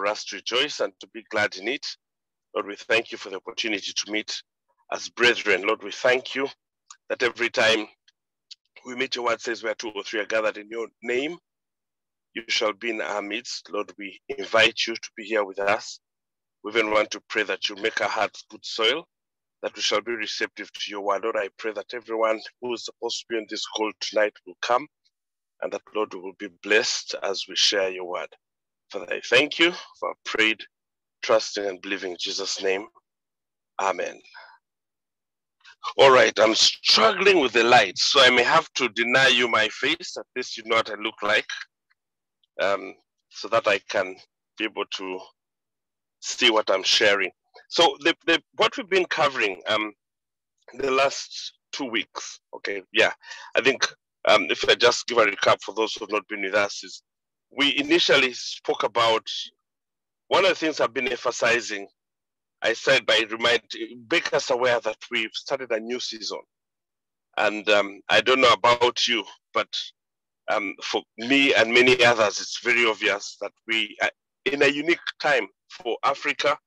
for us to rejoice and to be glad in it. Lord, we thank you for the opportunity to meet as brethren. Lord, we thank you that every time we meet, your word says where two or three are gathered in your name, you shall be in our midst. Lord, we invite you to be here with us. We even want to pray that you make our hearts good soil, that we shall be receptive to your word. Lord, I pray that everyone who is supposed to be on this call tonight will come and that, Lord, we will be blessed as we share your word. Father, I thank you for prayed, trusting and believing in Jesus' name. Amen. All right, I'm struggling with the light, so I may have to deny you my face. At least you know what I look like, um, so that I can be able to see what I'm sharing. So the, the what we've been covering um the last two weeks, okay, yeah, I think um, if I just give a recap for those who have not been with us, is we initially spoke about one of the things I've been emphasizing. I said by remind make us aware that we've started a new season, and um, I don't know about you, but um, for me and many others, it's very obvious that we are in a unique time for Africa,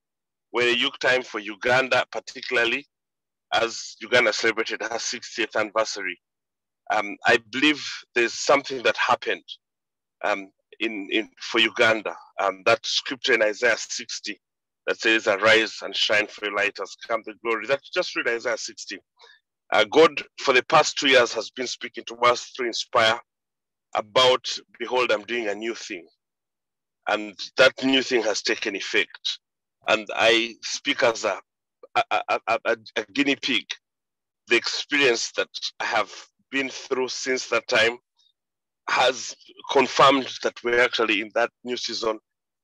we're a unique time for Uganda, particularly as Uganda celebrated her 60th anniversary. Um, I believe there's something that happened um, in, in for Uganda. Um, that scripture in Isaiah 60 that says, "Arise and shine, for your light has come the glory." That just read Isaiah 60. Uh, God, for the past two years, has been speaking to us through Inspire about, "Behold, I'm doing a new thing," and that new thing has taken effect. And I speak as a a, a, a, a guinea pig. The experience that I have been through since that time has confirmed that we're actually in that new season.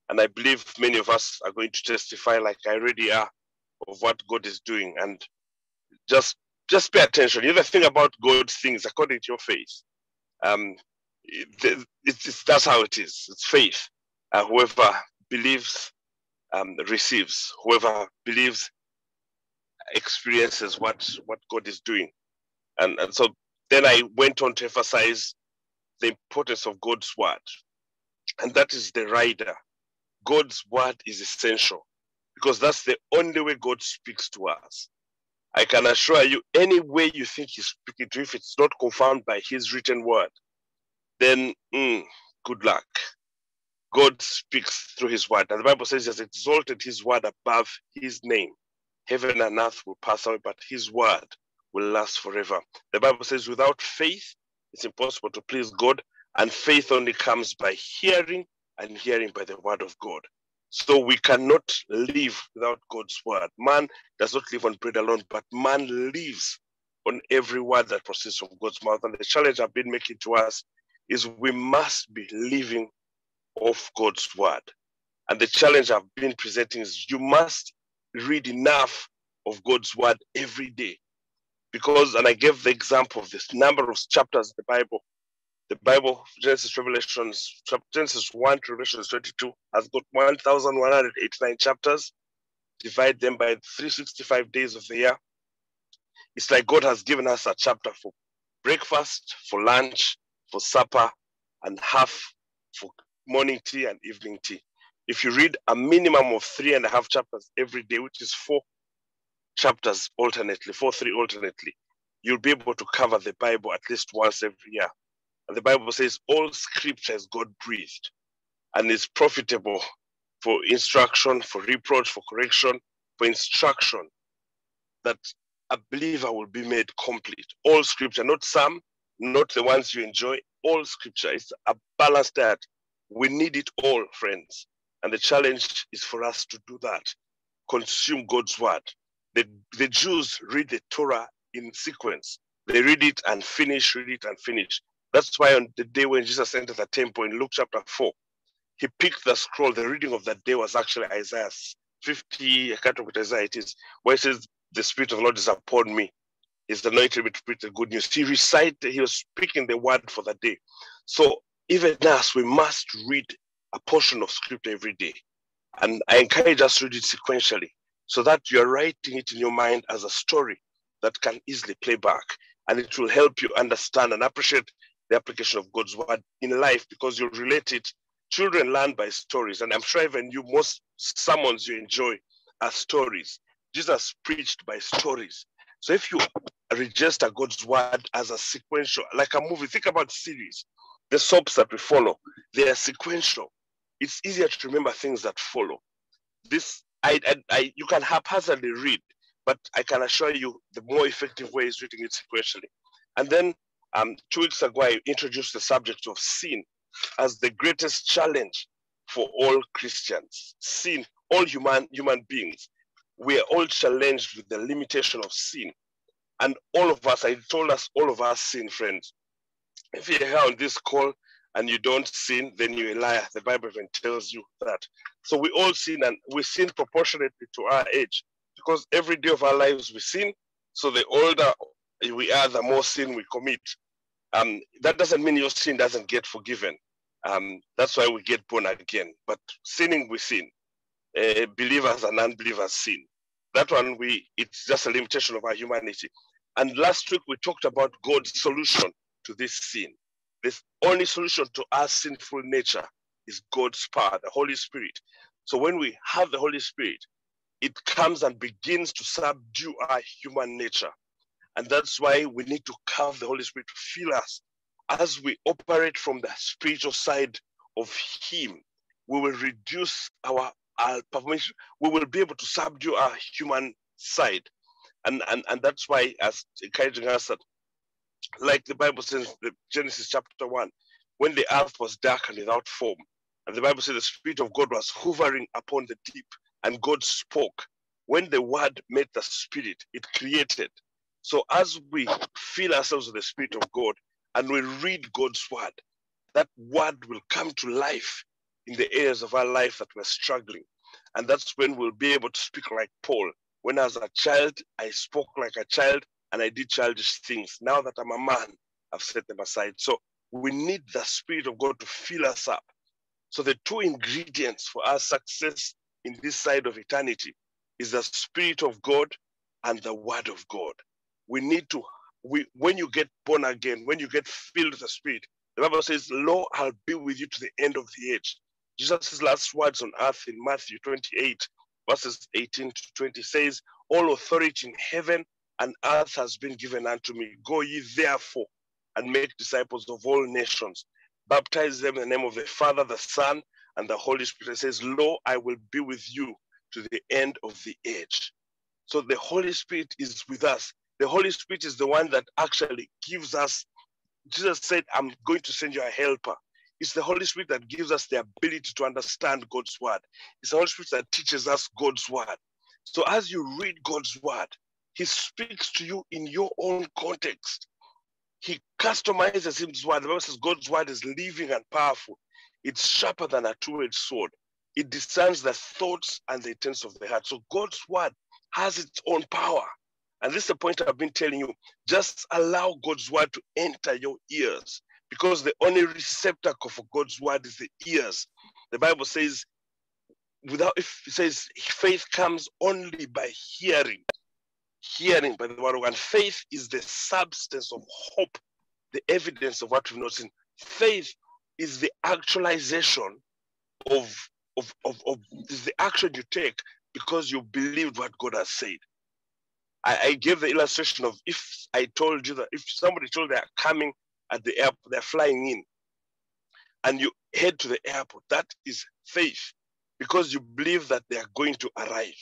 And I believe many of us are going to testify, like I already are, of what God is doing. And just just pay attention. you The other thing about God's things, according to your faith, um, it, it's, it's, that's how it is. It's faith. Uh, whoever believes um, receives. Whoever believes experiences what what God is doing. And and so then I went on to emphasize the importance of God's word. And that is the rider. God's word is essential because that's the only way God speaks to us. I can assure you, any way you think He's speaking to you, if it's not confirmed by His written word, then mm, good luck. God speaks through His word. And the Bible says He has exalted His word above His name. Heaven and earth will pass away, but His word will last forever. The Bible says, without faith, it's impossible to please God, and faith only comes by hearing, and hearing by the word of God. So we cannot live without God's word. Man does not live on bread alone, but man lives on every word that proceeds from God's mouth. And the challenge I've been making to us is we must be living off God's word. And the challenge I've been presenting is you must read enough of God's word every day because, and I gave the example of this number of chapters in the Bible. The Bible, Genesis, Revelations, Genesis 1 to Revelation 22, has got 1,189 chapters. Divide them by 365 days of the year. It's like God has given us a chapter for breakfast, for lunch, for supper, and half for morning tea and evening tea. If you read a minimum of three and a half chapters every day, which is four chapters alternately, four, three alternately, you'll be able to cover the Bible at least once every year. And the Bible says all scripture is God breathed and is profitable for instruction, for reproach, for correction, for instruction, that a believer will be made complete. All scripture, not some, not the ones you enjoy, all scripture. is a balanced diet. We need it all, friends. And the challenge is for us to do that. Consume God's word the, the Jews read the Torah in sequence. They read it and finish, read it and finish. That's why on the day when Jesus entered the temple in Luke chapter 4, he picked the scroll. The reading of that day was actually Isaiah 50, I can't remember what Isaiah it is, where it says, The Spirit of the Lord is upon me. He's anointed me to preach the good news. He recited, he was speaking the word for the day. So even us, we must read a portion of scripture every day. And I encourage us to read it sequentially so that you're writing it in your mind as a story that can easily play back. And it will help you understand and appreciate the application of God's word in life because you'll relate it children learn by stories. And I'm sure even you, most sermons you enjoy are stories. Jesus preached by stories. So if you register God's word as a sequential, like a movie, think about series, the soaps that we follow, they are sequential. It's easier to remember things that follow. This, I, I, I you can haphazardly read, but I can assure you the more effective way is reading it sequentially. And then um, two weeks ago, I introduced the subject of sin as the greatest challenge for all Christians. Sin, all human human beings, we are all challenged with the limitation of sin. And all of us, I told us, all of us sin, friends. If you're here on this call and you don't sin, then you're a liar. The Bible even tells you that. So we all sin and we sin proportionately to our age because every day of our lives we sin. So the older we are, the more sin we commit. Um, that doesn't mean your sin doesn't get forgiven. Um, that's why we get born again. But sinning, we sin. Uh, believers and unbelievers sin. That one, we it's just a limitation of our humanity. And last week we talked about God's solution to this sin. This only solution to our sinful nature is God's power, the Holy Spirit. So when we have the Holy Spirit, it comes and begins to subdue our human nature. And that's why we need to have the Holy Spirit to fill us as we operate from the spiritual side of Him. We will reduce our, our permission, we will be able to subdue our human side. And, and, and that's why, as encouraging us that, like the Bible says, the Genesis chapter 1, when the earth was dark and without form, and the Bible says the Spirit of God was hovering upon the deep, and God spoke. When the word met the Spirit, it created. So as we fill ourselves with the Spirit of God and we read God's word, that word will come to life in the areas of our life that we're struggling. And that's when we'll be able to speak like Paul. When as a child, I spoke like a child and I did childish things. Now that I'm a man, I've set them aside. So we need the Spirit of God to fill us up. So the two ingredients for our success in this side of eternity is the Spirit of God and the Word of God we need to we when you get born again, when you get filled with the Spirit, the Bible says, Lo, I'll be with you to the end of the age. Jesus' last words on earth in Matthew 28, verses 18 to 20 says, All authority in heaven and earth has been given unto me. Go ye therefore and make disciples of all nations. Baptize them in the name of the Father, the Son, and the Holy Spirit. It says, Lo, I will be with you to the end of the age. So the Holy Spirit is with us. The Holy Spirit is the one that actually gives us. Jesus said, I'm going to send you a helper. It's the Holy Spirit that gives us the ability to understand God's word. It's the Holy Spirit that teaches us God's word. So as you read God's word, He speaks to you in your own context. He customizes His word. The Bible says God's word is living and powerful. It's sharper than a two-edged sword. It discerns the thoughts and the intents of the heart. So God's word has its own power. And this is the point I've been telling you. Just allow God's word to enter your ears because the only receptacle for God's word is the ears. The Bible says, without it says faith comes only by hearing, hearing by the word of God. Faith is the substance of hope, the evidence of what we've not seen. Faith is the actualization of, of, of, of is the action you take because you believed what God has said. I, I gave the illustration of if I told you that if somebody told they're coming at the airport, they're flying in, and you head to the airport, that is faith because you believe that they are going to arrive.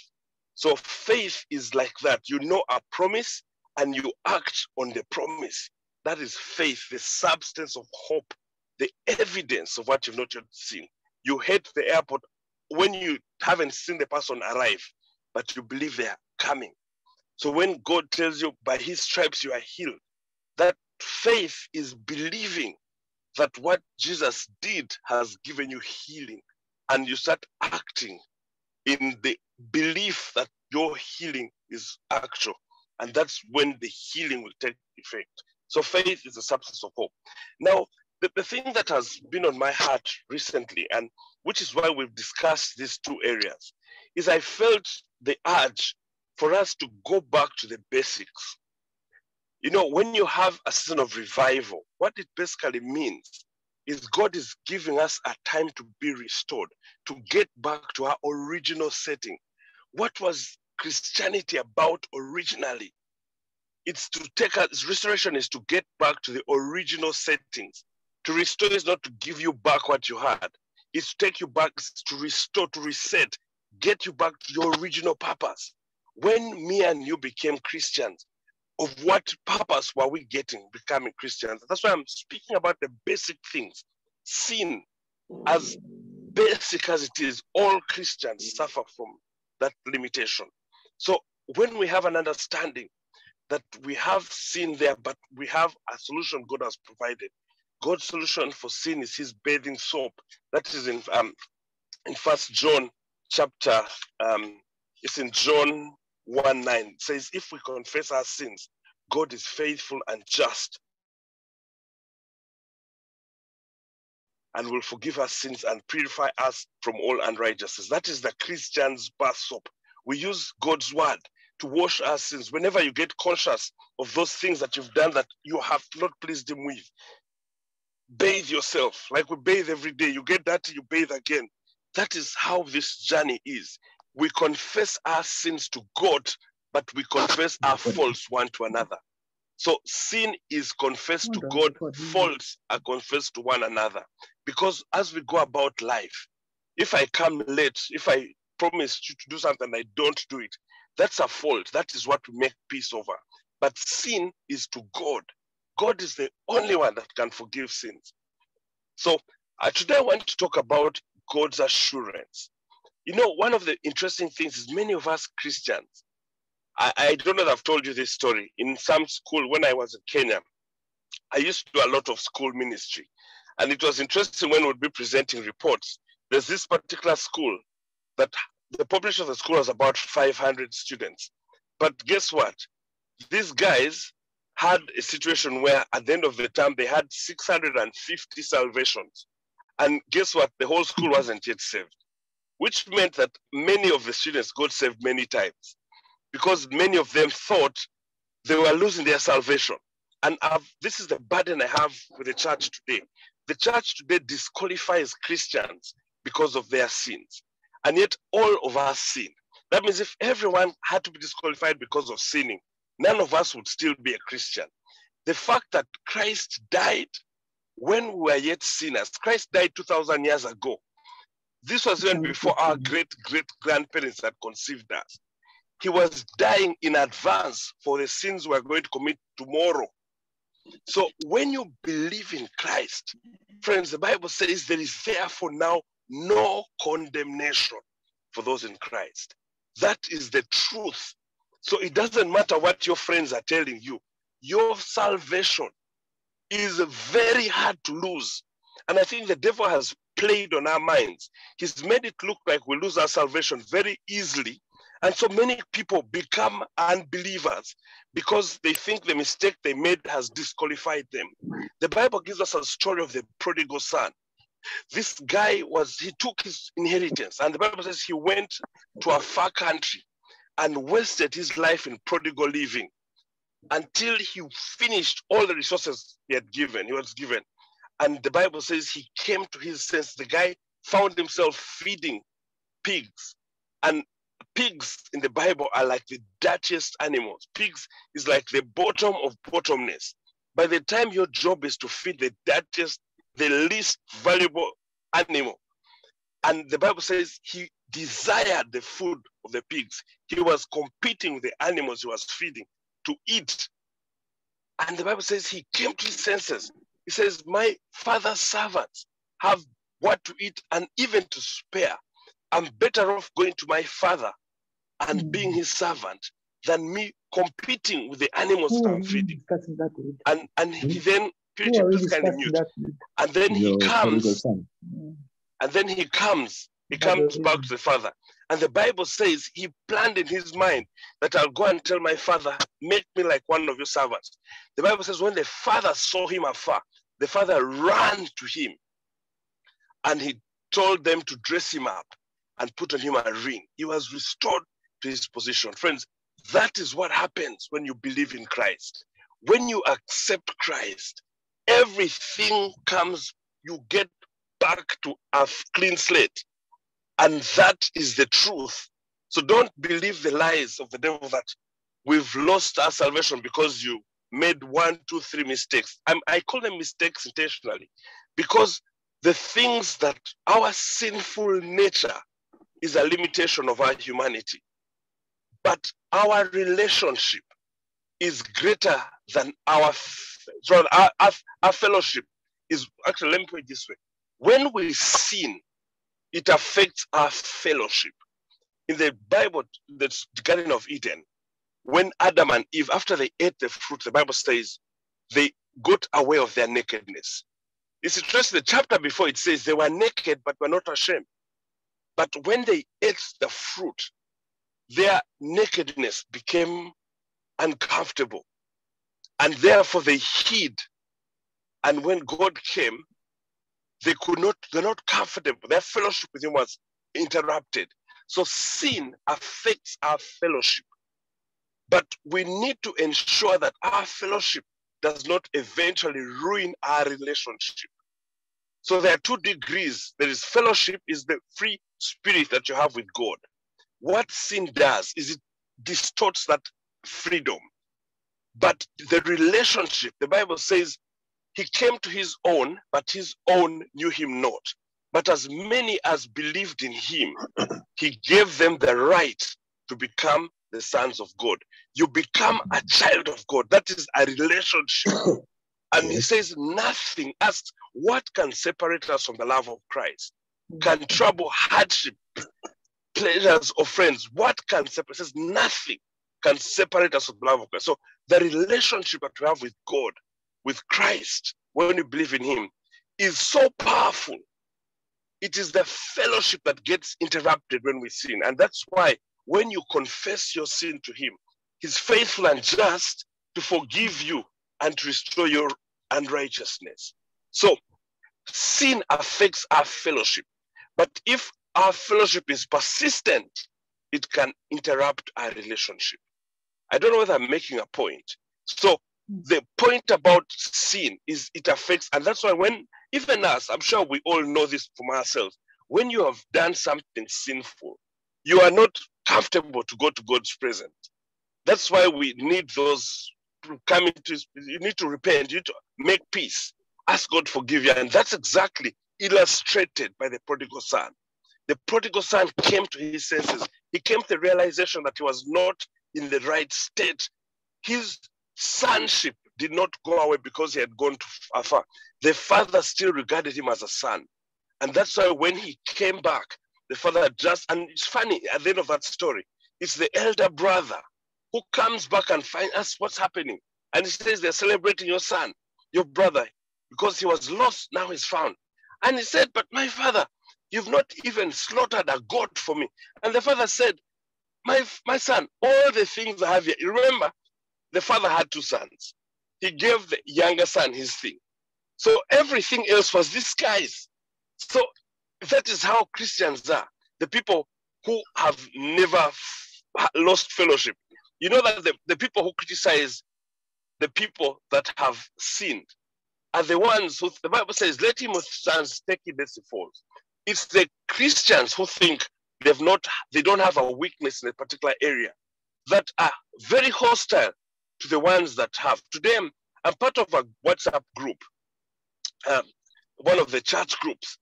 So faith is like that. You know a promise and you act on the promise. That is faith, the substance of hope, the evidence of what you've not yet seen. You head the airport when you haven't seen the person arrive, but you believe they are coming. So when God tells you, by his stripes you are healed, that faith is believing that what Jesus did has given you healing. And you start acting in the belief that your healing is actual. And that's when the healing will take effect. So faith is a substance of hope. Now, the, the thing that has been on my heart recently, and which is why we've discussed these two areas, is I felt the urge for us to go back to the basics. You know, when you have a season of revival, what it basically means is God is giving us a time to be restored, to get back to our original setting. What was Christianity about originally? It's to take us, restoration is to get back to the original settings. To restore is not to give you back what you had, it's to take you back to restore, to reset, get you back to your original purpose. When me and you became Christians, of what purpose were we getting becoming Christians? That's why I'm speaking about the basic things. Sin, as basic as it is, all Christians suffer from that limitation. So when we have an understanding that we have sin there, but we have a solution God has provided. God's solution for sin is his bathing soap. That is in um in first John chapter um it's in John 1 9 says, If we confess our sins, God is faithful and just and will forgive us sins and purify us from all unrighteousness. That is the Christian's bath soap. We use God's word to wash our sins. Whenever you get conscious of those things that you've done that you have not pleased Him with, bathe yourself like we bathe every day. You get dirty, you bathe again. That is how this journey is. We confess our sins to God, but we confess our faults one to another. So sin is confessed to God, faults are confessed to one another. Because as we go about life, if I come late, if I promise you to do something, I don't do it, that's a fault. That is what we make peace over. But sin is to God. God is the only one that can forgive sins. So uh, today I want to talk about God's assurance. You know, one of the interesting things is many of us Christians, I, I don't know if I've told you this story. In some school, when I was in Kenya, I used to do a lot of school ministry. And it was interesting when we'd be presenting reports. There's this particular school that the population of the school was about 500 students. But guess what? These guys had a situation where at the end of the term, they had 650 salvations. And guess what? The whole school wasn't yet saved, which meant that many of the students got saved many times because many of them thought they were losing their salvation. And I've, this is the burden I have with the church today. The church today disqualifies Christians because of their sins. And yet, all of us sin. That means if everyone had to be disqualified because of sinning, none of us would still be a Christian. The fact that Christ died when we were yet sinners, Christ died 2,000 years ago. This was even before our great great grandparents had conceived us. He was dying in advance for the sins we're going to commit tomorrow. So when you believe in Christ, friends, the Bible says there is therefore now no condemnation for those in Christ. That is the truth. So it doesn't matter what your friends are telling you. Your salvation is very hard to lose. And I think the devil has played on our minds. He's made it look like we lose our salvation very easily. And so many people become unbelievers because they think the mistake they made has disqualified them. The Bible gives us a story of the prodigal son. This guy was, he took his inheritance, and the Bible says he went to a far country and wasted his life in prodigal living until he finished all the resources he had given, he was given. And the Bible says he came to his sense. The guy found himself feeding pigs. And pigs in the Bible are like the dirtiest animals. Pigs is like the bottom of bottomness. By the time your job is to feed the dirtiest, the least valuable animal, and the Bible says he desired the food of the pigs. He was competing with the animals he was feeding to eat. And the Bible says he came to his senses. He says, My father's servants have what to eat and even to spare. I'm better off going to my father and mm. being his servant than me competing with the animals that I'm feeding. And and he then this kind of mute. And then he comes and then he comes, he comes back to the father. And the Bible says he planned in his mind that I'll go and tell my father, make me like one of your servants. The Bible says when the father saw him afar, the father ran to him and he told them to dress him up and put on him a ring. He was restored to his position. Friends, that is what happens when you believe in Christ. When you accept Christ, everything comes, you get back to a clean slate. And that is the truth. So don't believe the lies of the devil that we've lost our salvation because you made one, two, three mistakes. I'm, I call them mistakes intentionally because the things that our sinful nature is a limitation of our humanity. But our relationship is greater than our, our, our, our fellowship is actually, let me put it this way. When we sin, it affects our fellowship. In the Bible, the Garden of Eden, when Adam and Eve, after they ate the fruit, the Bible says they got aware of their nakedness. It's interesting, the chapter before it says they were naked but were not ashamed. But when they ate the fruit, their nakedness became uncomfortable. And therefore they hid. And when God came, they could not, they're not comfortable. Their fellowship with him was interrupted. So sin affects our fellowship. But we need to ensure that our fellowship does not eventually ruin our relationship. So there are two degrees. There is fellowship, is the free spirit that you have with God. What sin does is it distorts that freedom. But the relationship, the Bible says, he came to his own, but his own knew him not. But as many as believed in him, he gave them the right to become the sons of God. You become a child of God. That is a relationship. And he says, nothing asks, what can separate us from the love of Christ? Mm. Can trouble, hardship, pleasures, or friends, what can separate? Says nothing can separate us from the love of Christ. So the relationship that we have with God, with Christ, when we believe in Him, is so powerful. It is the fellowship that gets interrupted when we sin. And that's why when you confess your sin to Him, He's faithful and just to forgive you and to restore your unrighteousness. So sin affects our fellowship. But if our fellowship is persistent, it can interrupt our relationship. I don't know whether I'm making a point. So the point about sin is it affects, and that's why when even us, I'm sure we all know this from ourselves. When you have done something sinful, you are not comfortable to go to God's presence. That's why we need those coming to. You need to repent. You need to make peace. Ask God forgive you, and that's exactly illustrated by the prodigal son. The prodigal son came to his senses. He came to the realization that he was not in the right state. His sonship did not go away because he had gone too far. The father still regarded him as a son. And that's why when he came back, the father just, and it's funny at the end of that story, it's the elder brother who comes back and finds us what's happening. And he says, They're celebrating your son, your brother, because he was lost, now he's found. And he said, But my father, you've not even slaughtered a goat for me. And the father said, My, my son, all the things I have here, remember, the father had two sons. He gave the younger son his thing. So everything else was guy's. So that is how Christians are. The people who have never lost fellowship. You know that the, the people who criticize the people that have sinned are the ones who the Bible says, let him with sons take it as he falls. It's the Christians who think they've not, they don't have a weakness in a particular area that are very hostile to the ones that have. Today, I'm, I'm part of a WhatsApp group, um, one of the church groups.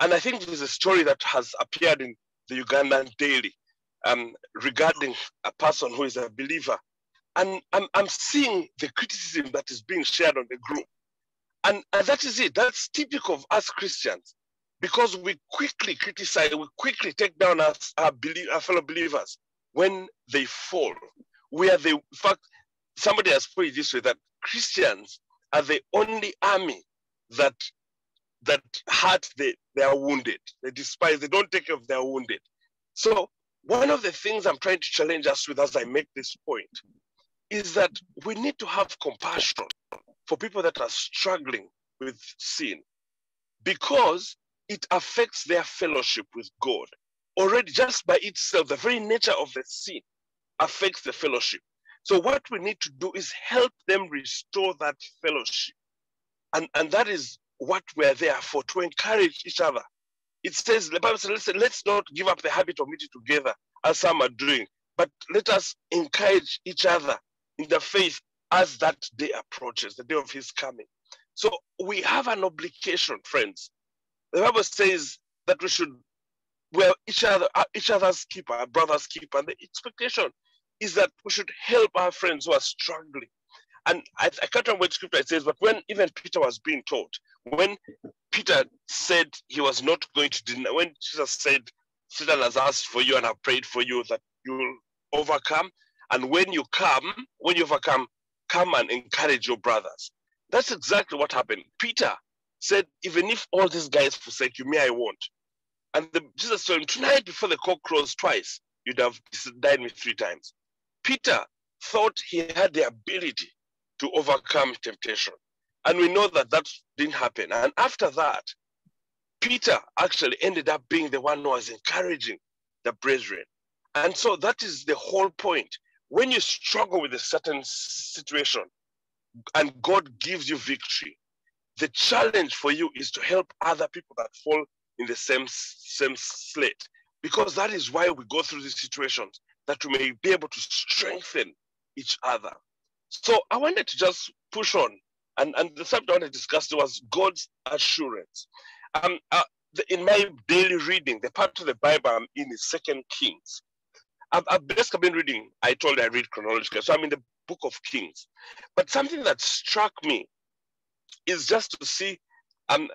And I think there's a story that has appeared in the Ugandan Daily um, regarding a person who is a believer. And I'm, I'm seeing the criticism that is being shared on the group. And, and that is it. That's typical of us Christians because we quickly criticize, we quickly take down our, our, belie- our fellow believers when they fall. We are the, in fact, somebody has put it this way that Christians are the only army that that hurt the, their wounded. They despise, they don't take care of their wounded. So one of the things I'm trying to challenge us with as I make this point is that we need to have compassion for people that are struggling with sin because it affects their fellowship with God. Already, just by itself, the very nature of the sin affects the fellowship. So, what we need to do is help them restore that fellowship. And, and that is what we're there for, to encourage each other. It says, the Bible says, listen, let's not give up the habit of meeting together as some are doing, but let us encourage each other in the faith as that day approaches, the day of his coming. So we have an obligation, friends. The Bible says that we should we're each other uh, each other's keeper, our brother's keeper. And the expectation is that we should help our friends who are struggling. And I, I can't remember what scripture it says, but when even Peter was being taught, when Peter said he was not going to deny, when Jesus said, Satan has asked for you and I've prayed for you that you will overcome. And when you come, when you overcome, come and encourage your brothers. That's exactly what happened. Peter said, even if all these guys forsake you, me, I won't. And the, Jesus told him, tonight before the cock crows twice, you'd have died me three times. Peter thought he had the ability to overcome temptation. And we know that that didn't happen. And after that, Peter actually ended up being the one who was encouraging the brethren. And so that is the whole point. When you struggle with a certain situation and God gives you victory, the challenge for you is to help other people that fall in the same, same slate. Because that is why we go through these situations, that we may be able to strengthen each other. So I wanted to just push on. And, and the subject I wanted to discuss was God's assurance. Um, uh, the, in my daily reading, the part of the Bible I'm in is Second Kings. I've, I've basically been reading, I told you I read chronologically, so I'm in the book of Kings. But something that struck me is just to see um,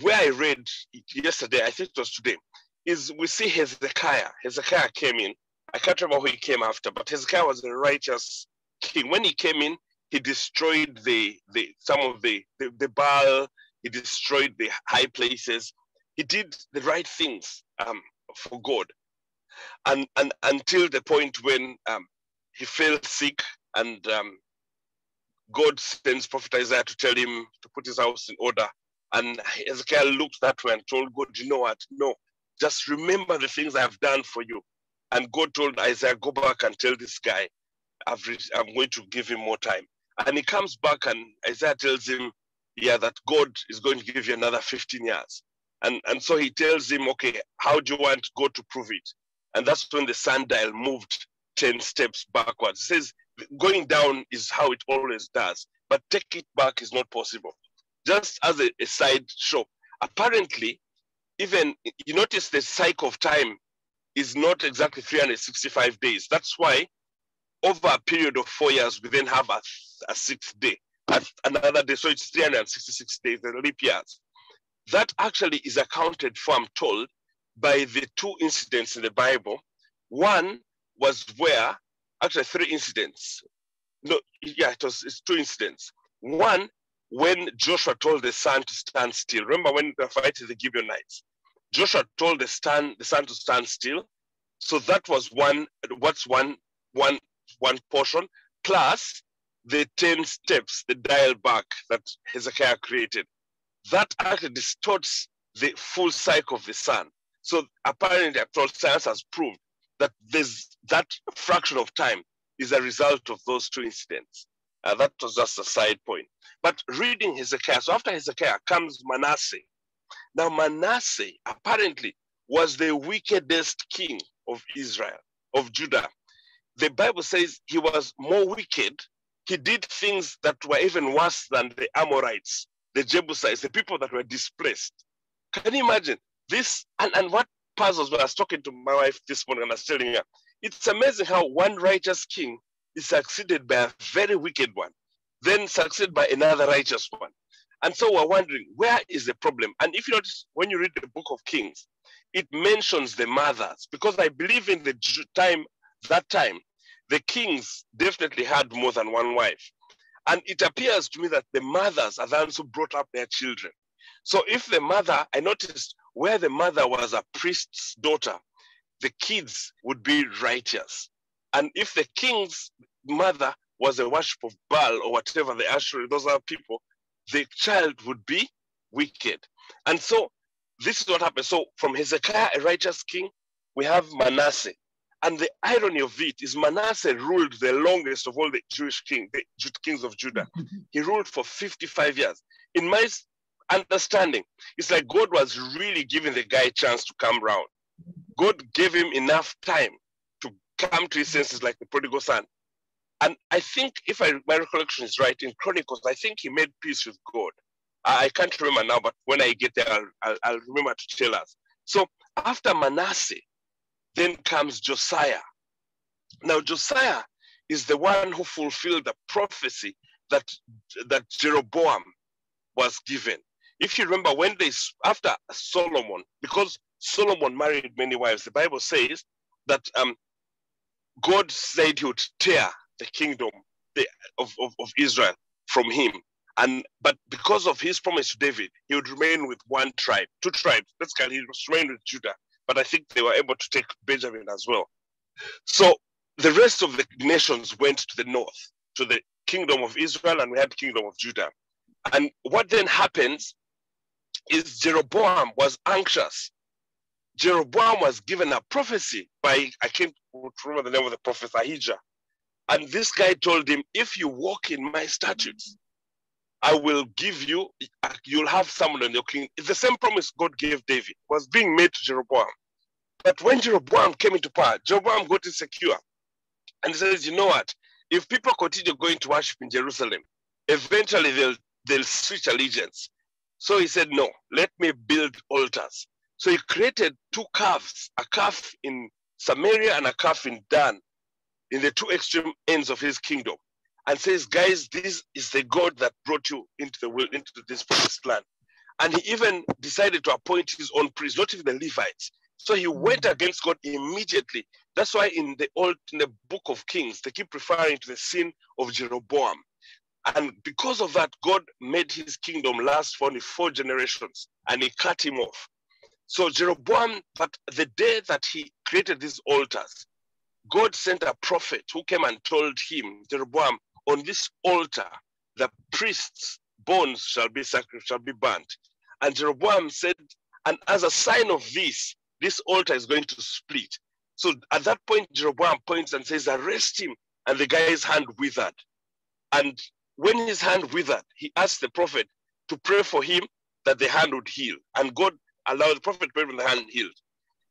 where I read yesterday, I think it was today, is we see Hezekiah. Hezekiah came in. I can't remember who he came after, but Hezekiah was a righteous king. When he came in, he destroyed the, the some of the, the, the Baal, he destroyed the high places. He did the right things um, for God. And, and until the point when um, he fell sick and um, God sends Prophet Isaiah to tell him to put his house in order. And Ezekiel looked that way and told God, you know what? No, just remember the things I've done for you. And God told Isaiah, go back and tell this guy, I've I'm going to give him more time. And he comes back and Isaiah tells him, yeah, that God is going to give you another 15 years. And, and so he tells him, okay, how do you want God to prove it? And that's when the sundial moved 10 steps backwards. He says, going down is how it always does, but take it back is not possible. Just as a, a side show, apparently, even you notice the cycle of time is not exactly 365 days. That's why over a period of four years, we then have a, a sixth day, another day. So it's 366 days, the leap years. That actually is accounted for, I'm told, by the two incidents in the Bible. One was where, actually three incidents. No, yeah, it was it's two incidents. One, when Joshua told the sun to stand still. Remember when they fighting the Gibeonites? Joshua told the sun, the sun to stand still. So that was one, what's one, one one portion, plus the 10 steps, the dial back that Hezekiah created. That actually distorts the full cycle of the sun. So apparently, actual science has proved that this, that fraction of time is a result of those two incidents. Uh, that was just a side point. But reading Hezekiah, so after Hezekiah comes Manasseh. Now, Manasseh apparently was the wickedest king of Israel, of Judah the Bible says he was more wicked. He did things that were even worse than the Amorites, the Jebusites, the people that were displaced. Can you imagine this? And, and what puzzles when I was talking to my wife this morning and I was telling her, it's amazing how one righteous king is succeeded by a very wicked one, then succeeded by another righteous one. And so we're wondering, where is the problem? And if you notice, when you read the book of Kings, it mentions the mothers, because I believe in the time that time, the kings definitely had more than one wife. And it appears to me that the mothers are the ones who brought up their children. So if the mother, I noticed where the mother was a priest's daughter, the kids would be righteous. And if the king's mother was a worship of Baal or whatever the Asherah, those are people, the child would be wicked. And so this is what happened. So from Hezekiah, a righteous king, we have Manasseh. And the irony of it is Manasseh ruled the longest of all the Jewish kings, the kings of Judah. He ruled for 55 years. In my understanding. It's like God was really giving the guy a chance to come round. God gave him enough time to come to his senses like the prodigal son. And I think, if I, my recollection is right, in Chronicles, I think he made peace with God. I, can't remember now, but when I get there, I'll, I'll, I'll remember to tell us. So after Manasseh, then comes Josiah. Now, Josiah is the one who fulfilled the prophecy that, that Jeroboam was given. If you remember, when they, after Solomon, because Solomon married many wives, the Bible says that um, God said he would tear the kingdom of, of, of Israel from him. And but because of his promise to David, he would remain with one tribe, two tribes. Basically, he was with Judah. But I think they were able to take Benjamin as well. So the rest of the nations went to the north, to the kingdom of Israel, and we had the kingdom of Judah. And what then happens is Jeroboam was anxious. Jeroboam was given a prophecy by, I can't remember the name of the prophet, Ahijah. And this guy told him, if you walk in my statutes, I will give you, uh, you'll have someone on your king. It's the same promise God gave David, was being made to Jeroboam. But when Jeroboam came into power, Jeroboam got insecure. And he says, you know what? If people continue going to worship in Jerusalem, eventually they'll, they'll switch allegiance. So he said, no, let me build altars. So he created two calves, a calf in Samaria and a calf in Dan, in the two extreme ends of his kingdom and says, guys, this is the God that brought you into the world, into this promised land. And he even decided to appoint his own priests, not even the Levites. So he went against God immediately. That's why in the old in the book of Kings, they keep referring to the sin of Jeroboam. And because of that, God made his kingdom last for only four generations and he cut him off. So Jeroboam, but the day that he created these altars, God sent a prophet who came and told him, Jeroboam, on this altar, the priest's bones shall be sacrificed, shall be burnt. And Jeroboam said, and as a sign of this, this altar is going to split. So at that point, Jeroboam points and says, arrest him. And the guy's hand withered. And when his hand withered, he asked the prophet to pray for him that the hand would heal. And God allowed the prophet to pray when the hand healed.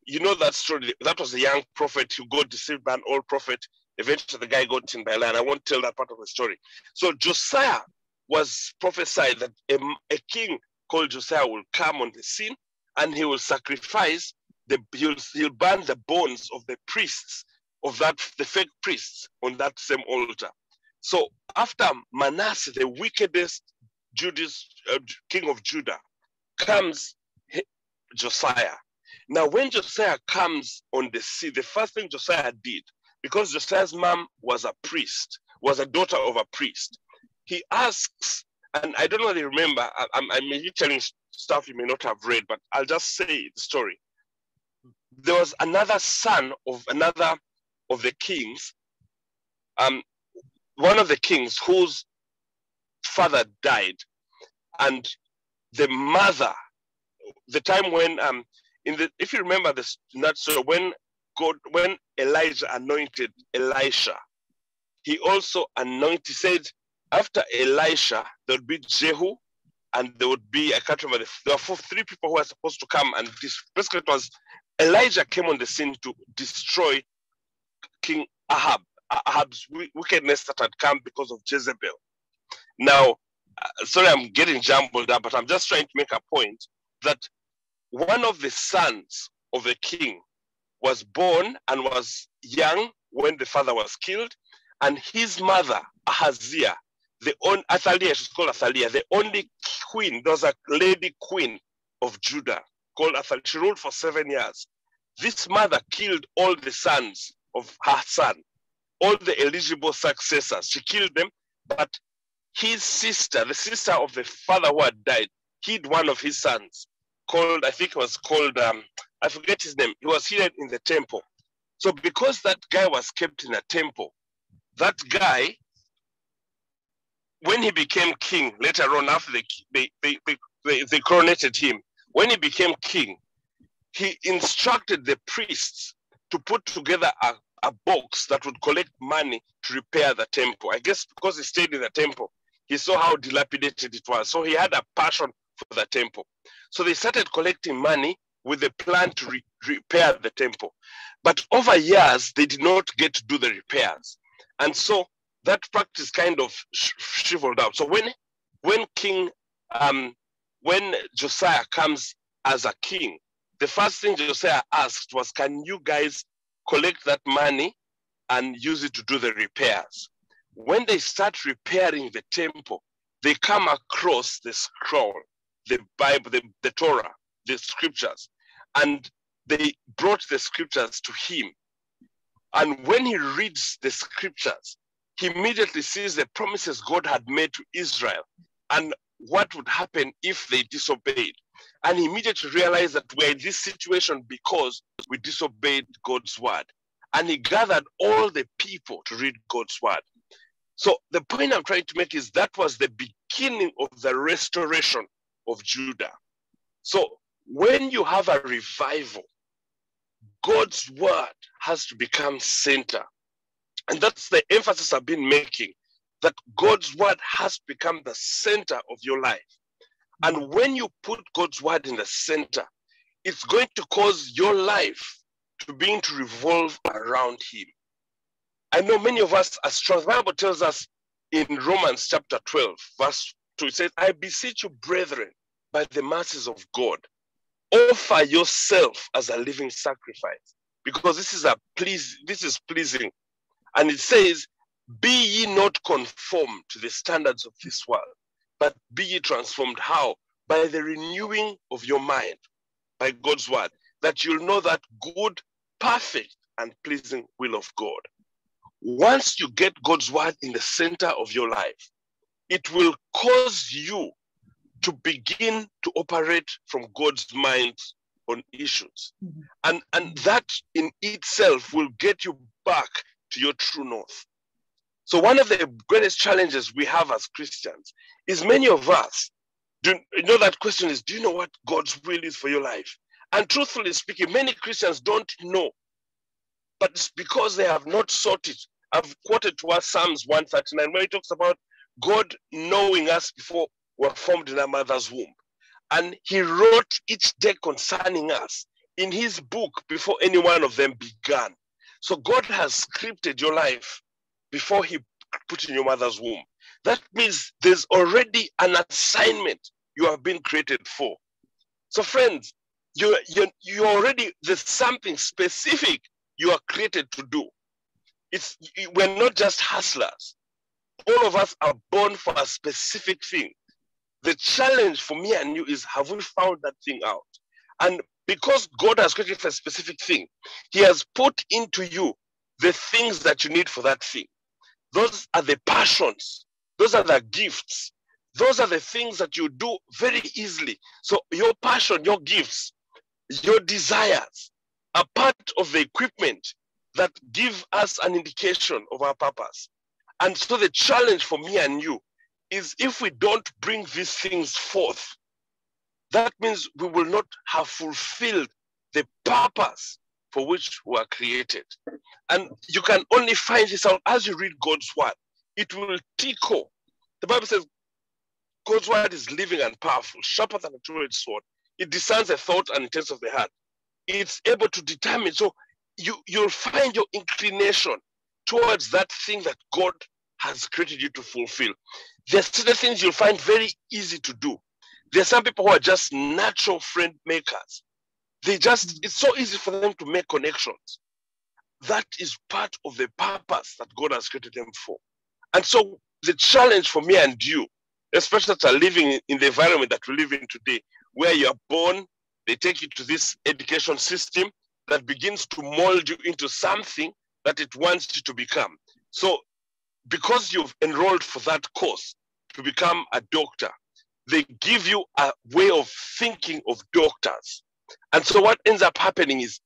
You know that story. That was a young prophet who got deceived by an old prophet Eventually, the guy got in by land. I won't tell that part of the story. So Josiah was prophesied that a, a king called Josiah will come on the scene and he will sacrifice the he'll, he'll burn the bones of the priests of that the fake priests on that same altar. So after Manasseh, the wickedest Judas, uh, king of Judah, comes Josiah. Now, when Josiah comes on the scene, the first thing Josiah did because Josiah's mom was a priest, was a daughter of a priest. He asks, and I don't really remember, I, I, I may be telling stuff you may not have read, but I'll just say the story. There was another son of another of the kings, um, one of the kings whose father died, and the mother, the time when um, in the if you remember this, not so when God, when Elijah anointed Elisha, he also anointed, said, after Elisha, there would be Jehu, and there would be, I can't remember, there were three people who were supposed to come, and this basically it was Elijah came on the scene to destroy King Ahab, Ahab's wickedness that had come because of Jezebel. Now, uh, sorry, I'm getting jumbled up, but I'm just trying to make a point that one of the sons of the king was born and was young when the father was killed, and his mother, Ahaziah, the only Athaliah, she's called Athaliah, the only queen, there was a lady queen of Judah called Athaliah. She ruled for seven years. This mother killed all the sons of her son, all the eligible successors. She killed them, but his sister, the sister of the father who had died, hid one of his sons, called, I think it was called um, I forget his name. He was hidden in the temple. So because that guy was kept in a temple, that guy, when he became king later on, after they they, they, they, they coronated him, when he became king, he instructed the priests to put together a, a box that would collect money to repair the temple. I guess because he stayed in the temple, he saw how dilapidated it was. So he had a passion for the temple. So they started collecting money with a plan to re- repair the temple. But over years, they did not get to do the repairs. And so that practice kind of sh- shriveled out. So when when King um, when Josiah comes as a king, the first thing Josiah asked was, Can you guys collect that money and use it to do the repairs? When they start repairing the temple, they come across the scroll, the Bible, the, the Torah, the scriptures, and they brought the scriptures to him. And when he reads the scriptures, he immediately sees the promises God had made to Israel and what would happen if they disobeyed. And he immediately realized that we're in this situation because we disobeyed God's word. And he gathered all the people to read God's word. So the point I'm trying to make is that was the beginning of the restoration of Judah. So when you have a revival, God's word has to become center. And that's the emphasis I've been making that God's word has become the center of your life. And when you put God's word in the center, it's going to cause your life to begin to revolve around Him. I know many of us strong. The Bible tells us in Romans chapter 12, verse 2, it says, I beseech you, brethren, by the mercies of God, offer yourself as a living sacrifice, because this is a please, this is pleasing. And it says, Be ye not conformed to the standards of this world, but be ye transformed. How? By the renewing of your mind, by God's word, that you'll know that good, perfect, and pleasing will of God. Once you get God's word in the center of your life, it will cause you to begin to operate from God's mind on issues. Mm-hmm. And, and that in itself will get you back to your true north. So, one of the greatest challenges we have as Christians is many of us do you know that question is do you know what God's will is for your life? And truthfully speaking, many Christians don't know, but it's because they have not sought it. I've quoted to us Psalms 139 where he talks about God knowing us before we're formed in our mother's womb. And he wrote each day concerning us in his book before any one of them began. So God has scripted your life before he put in your mother's womb. That means there's already an assignment you have been created for. So, friends, you you you already there's something specific you are created to do. It's we're not just hustlers. All of us are born for a specific thing. The challenge for me and you is have we found that thing out? And because God has created for a specific thing, He has put into you the things that you need for that thing. Those are the passions, those are the gifts, those are the things that you do very easily. So, your passion, your gifts, your desires are part of the equipment that give us an indication of our purpose. And so, the challenge for me and you is if we don't bring these things forth, that means we will not have fulfilled the purpose for which we are created. And you can only find this out as you read God's word. It will tickle. The Bible says God's word is living and powerful, sharper than a two-edged sword. It discerns the thought and intents of the heart. It's able to determine. So you, you'll find your inclination towards that thing that God has created you to fulfill. There's certain things you'll find very easy to do. There are some people who are just natural friend makers. They just, mm. it's so easy for them to make connections. That is part of the purpose that God has created them for. And so the challenge for me and you, especially that are living in the environment that we live in today, where you are born, they take you to this education system that begins to mold you into something that it wants you to become. So because you've enrolled for that course to become a doctor, they give you a way of thinking of doctors. And so what ends up happening is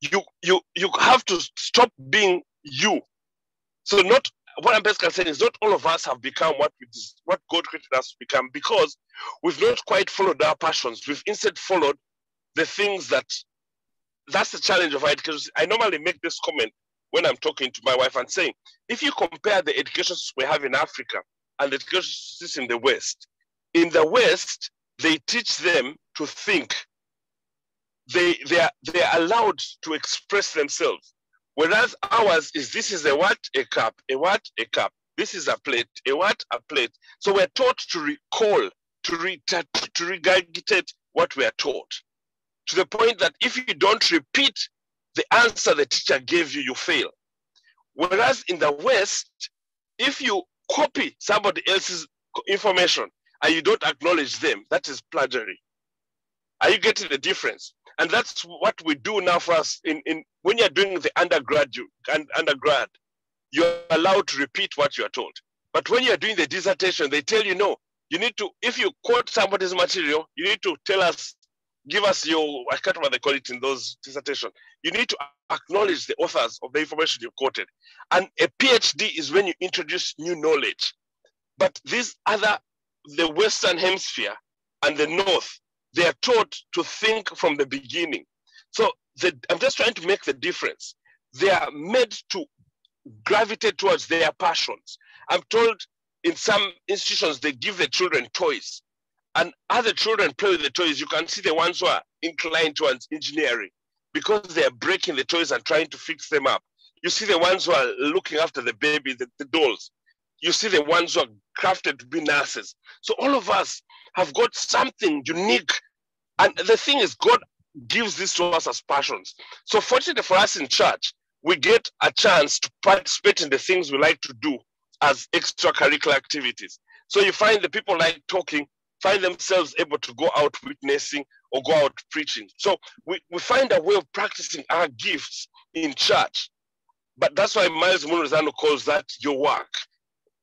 you you you have to stop being you. So not what I'm basically saying is not all of us have become what we what God created us to become because we've not quite followed our passions. We've instead followed the things that that's the challenge of education. I normally make this comment when I'm talking to my wife and saying, if you compare the education we have in Africa and the education system in the West, in the West, they teach them to think. They, they, are, they are allowed to express themselves. Whereas ours is this is a what? A cup. A what? A cup. This is a plate. A what? A plate. So we're taught to recall, to, re, to regurgitate what we are taught. To the point that if you don't repeat the answer the teacher gave you, you fail. Whereas in the West, if you copy somebody else's information and you don't acknowledge them, that is plagiarism. Are you getting the difference? And that's what we do now for us in, in when you're doing the undergrad, undergrad, you're allowed to repeat what you are told. But when you're doing the dissertation, they tell you no. You need to, if you quote somebody's material, you need to tell us, give us your, I can't remember they call it in those dissertation. You need to acknowledge the authors of the information you quoted. And a PhD is when you introduce new knowledge. But these other, the Western Hemisphere and the North, they are taught to think from the beginning. So the, I'm just trying to make the difference. They are made to gravitate towards their passions. I'm told in some institutions they give the children toys, and other children play with the toys. You can see the ones who are inclined towards engineering because they are breaking the toys and trying to fix them up. You see the ones who are looking after the baby, the, the dolls. You see the ones who are crafted to be nurses. So all of us have got something unique. And the thing is, God gives this to us as passions. So fortunately for us in church, we get a chance to participate in the things we like to do as extracurricular activities. So you find the people like talking, find themselves able to go out witnessing or go out preaching. So we, we find a way of practicing our gifts in church. But that's why Myles Munroe calls that your work.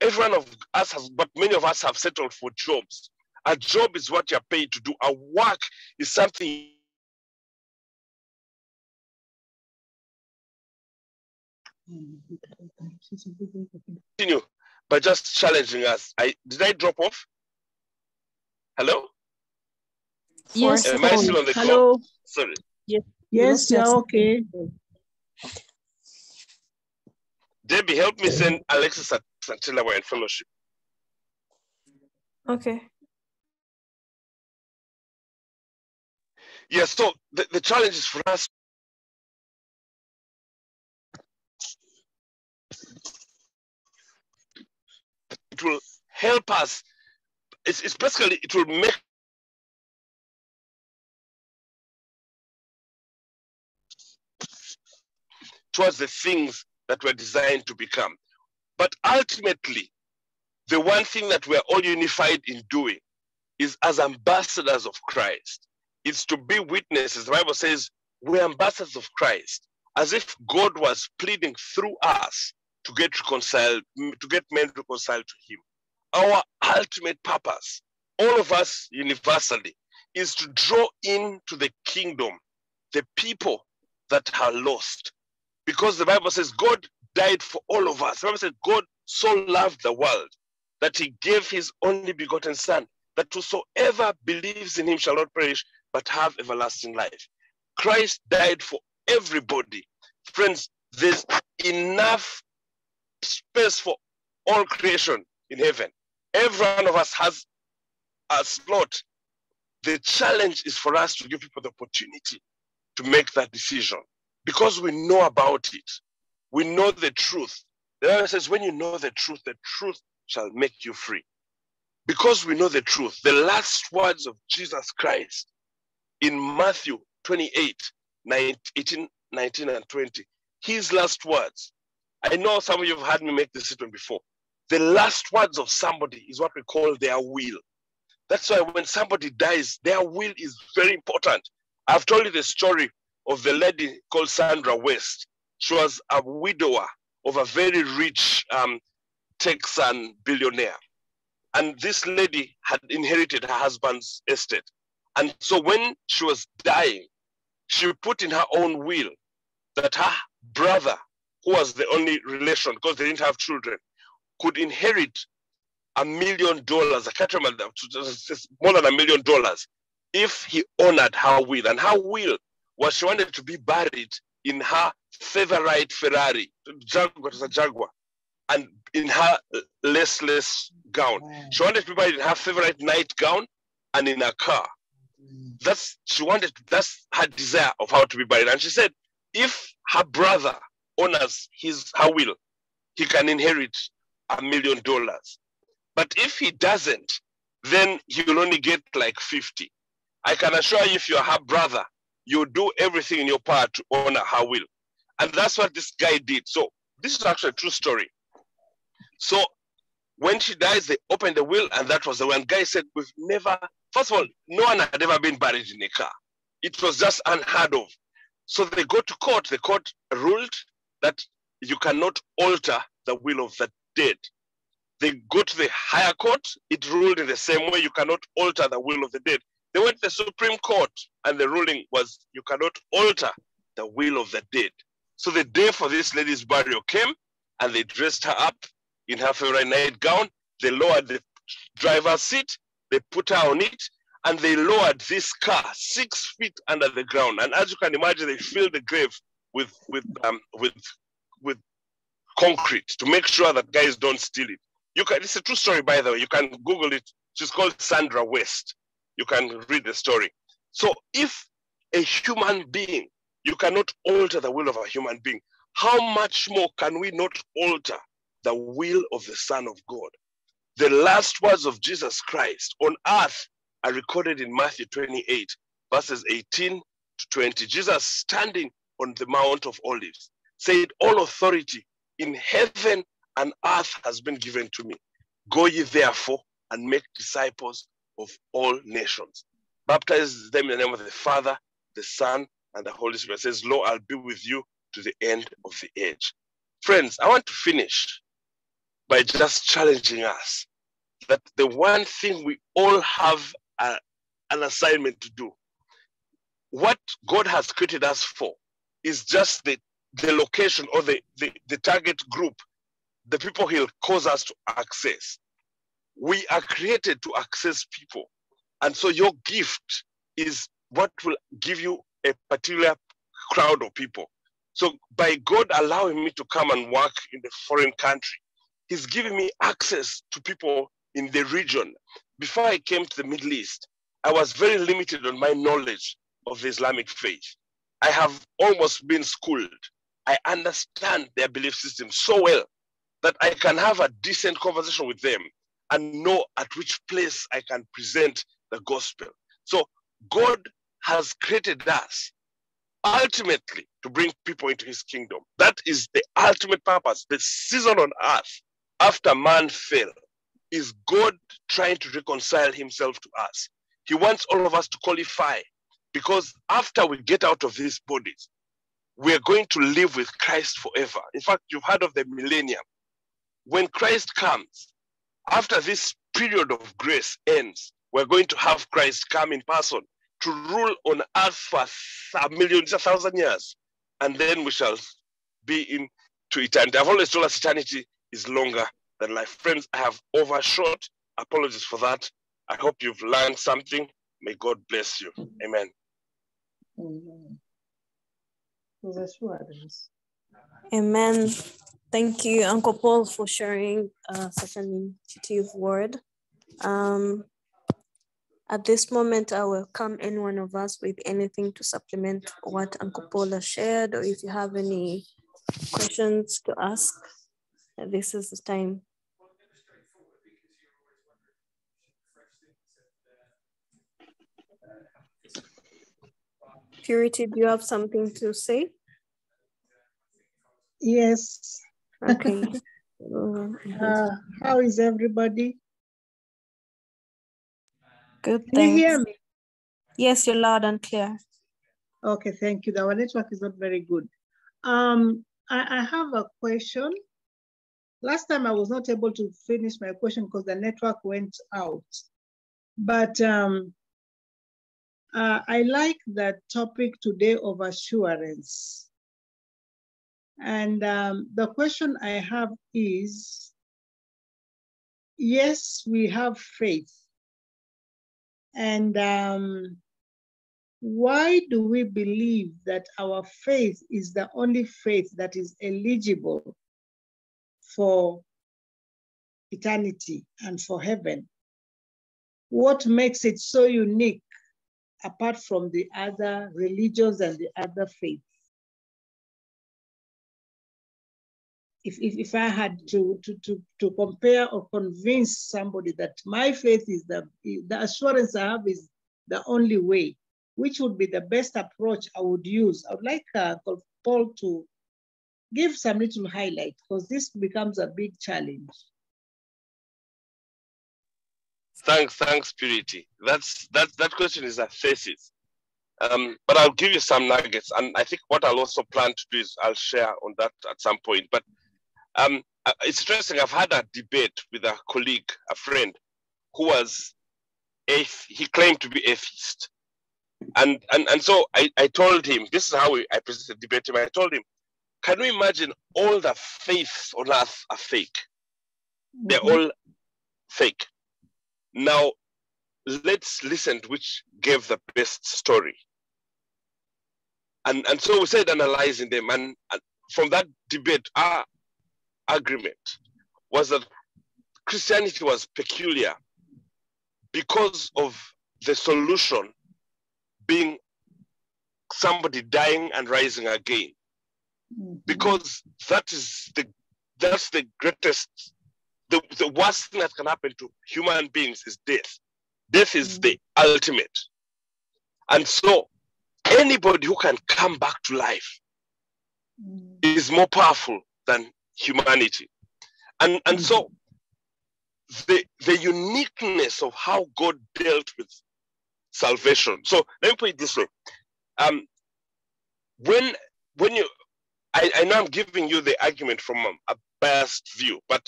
Every one of us has, but many of us have settled for jobs. A job is what you're paid to do. A work is something continue by just challenging us. I did I drop off? Hello? Yes. Am I still on the Hello. call? Sorry. Yes. Yes, yeah, okay. Debbie, help me send Alexis Santilla in fellowship. Okay. Yes, so the, the challenge is for us it will help us. It's, it's basically, it will make towards the things that we're designed to become. But ultimately, the one thing that we're all unified in doing is as ambassadors of Christ, is to be witnesses. The Bible says we're ambassadors of Christ, as if God was pleading through us to get reconciled, to get men reconciled to him. Our ultimate purpose, all of us universally, is to draw into the kingdom the people that are lost. Because the Bible says God died for all of us. The Bible says God so loved the world that he gave his only begotten son, that whosoever believes in him shall not perish, but have everlasting life. Christ died for everybody. Friends, there's enough space for all creation in heaven. Every one of us has a slot. The challenge is for us to give people the opportunity to make that decision because we know about it. We know the truth. The Bible says, when you know the truth, the truth shall make you free. Because we know the truth, the last words of Jesus Christ in Matthew 28, 19, 18, 19 and 20, his last words I know some of you have heard me make this statement before. The last words of somebody is what we call their will. That's why when somebody dies, their will is very important. I've told you the story of the lady called Sandra West. She was a widower of a very rich um, Texan billionaire. And this lady had inherited her husband's estate. And so when she was dying, she put in her own will that her brother who was the only relation because they didn't have children, could inherit a million dollars. I can't remember, more than a million dollars if he honored her will. And her will was she wanted to be buried in her favorite Ferrari, Jaguar, a Jaguar, and in her laceless gown. She wanted to be buried in her favorite nightgown and in a car. That's she wanted. That's her desire of how to be buried. And she said, if her brother honors his her will, he can inherit a million dollars. But if he doesn't, then he will only get like 50. I can assure you, if you're her brother, you do everything in your power to honor her will. And that's what this guy did. So this is actually a true story. So when she dies, they open the will, and that was the one guy said, We've never, first of all, no one had ever been buried in a car. It was just unheard of. So they go to court. The court ruled that you cannot alter the will of the dead. They go to the higher court. It ruled in the same way you cannot alter the will of the dead. They went to the Supreme Court, and the ruling was you cannot alter the will of the dead. So the day for this lady's burial came, and they dressed her up in her favorite nightgown. They lowered the driver's seat, they put her on it, and they lowered this car six feet under the ground. And as you can imagine, they filled the grave with with um, with with concrete to make sure that guys don't steal it. You can. It's a true story, by the way. You can Google it. She's called Sandra West. You can read the story. So if a human being, you cannot alter the will of a human being, how much more can we not alter the will of the Son of God? The last words of Jesus Christ on earth are recorded in Matthew 28, verses 18 to 20. Jesus standing on the Mount of Olives said, All authority in heaven and earth has been given to me. Go ye therefore and make disciples of all nations. Baptize them in the name of the Father, the Son, and the Holy Spirit. It says, Lord, I'll be with you to the end of the age. Friends, I want to finish by just challenging us that the one thing we all have a, an assignment to do, what God has created us for, is just the, the location or the, the, the target group, the people He'll cause us to access. We are created to access people. And so your gift is what will give you a particular crowd of people. So by God allowing me to come and work in the foreign country, He's giving me access to people in the region. Before I came to the Middle East, I was very limited on my knowledge of the Islamic faith. I have almost been schooled. I understand their belief system so well that I can have a decent conversation with them and know at which place I can present the gospel. So God has created us ultimately to bring people into his kingdom. That is the ultimate purpose. The season on earth after man fell is God trying to reconcile himself to us. He wants all of us to qualify because after we get out of these bodies, we're going to live with Christ forever. In fact, you've heard of the millennium. When Christ comes, after this period of grace ends, we're going to have Christ come in person to rule on earth for a million, a thousand years. And then we shall be in to eternity. I've always told us eternity is longer than life. Friends, I have overshot. Apologies for that. I hope you've learned something. May God bless you. Amen. Amen. Amen. Thank you, Uncle Paul, for sharing uh, such an intuitive word. Um, at this moment, I welcome any one of us with anything to supplement what Uncle Paul has shared, or if you have any questions to ask, this is the time. Purity, do you have something to say? Yes. Okay. uh, how is everybody? Good. Can you hear me? Yes, you're loud and clear. Okay, thank you. Our network is not very good. Um, I, I have a question. Last time I was not able to finish my question because the network went out. But um, uh, I like the topic today of assurance. And um, the question I have is, yes, we have faith. And um, why do we believe that our faith is the only faith that is eligible for eternity and for heaven? what makes it so unique apart from the other religions and the other faiths? If, if, if I had to, to, to, to compare or convince somebody that my faith is the, the assurance I have is the only way, which would be the best approach I would use? I would like uh, Paul to give some little highlight because this becomes a big challenge. Thanks, thanks, Purity. That's that that question is a thesis. Um, but I'll give you some nuggets, and I think what I'll also plan to do is I'll share on that at some point. But um, uh, it's interesting. I've had a debate with a colleague, a friend, who was athe- he claimed to be atheist, and and and so I, I told him this is how we, I presented the debate to him. I told him, can you imagine all the faiths on earth are fake? They're Mhm. all fake. Now, let's listen to which gave the best story. And, and so we said analyzing them. And, and from that debate, our agreement was that Christianity was peculiar because of the solution being somebody dying and rising again Mhm. because that is the that's the greatest the, the worst thing that can happen to human beings is death. Death is Mm. the ultimate. And so anybody who can come back to life Mhm. is more powerful than humanity. And and so the the uniqueness of how god dealt with salvation. So let me put it this way. Um when when you I, I know I'm giving you the argument from a, a biased view, but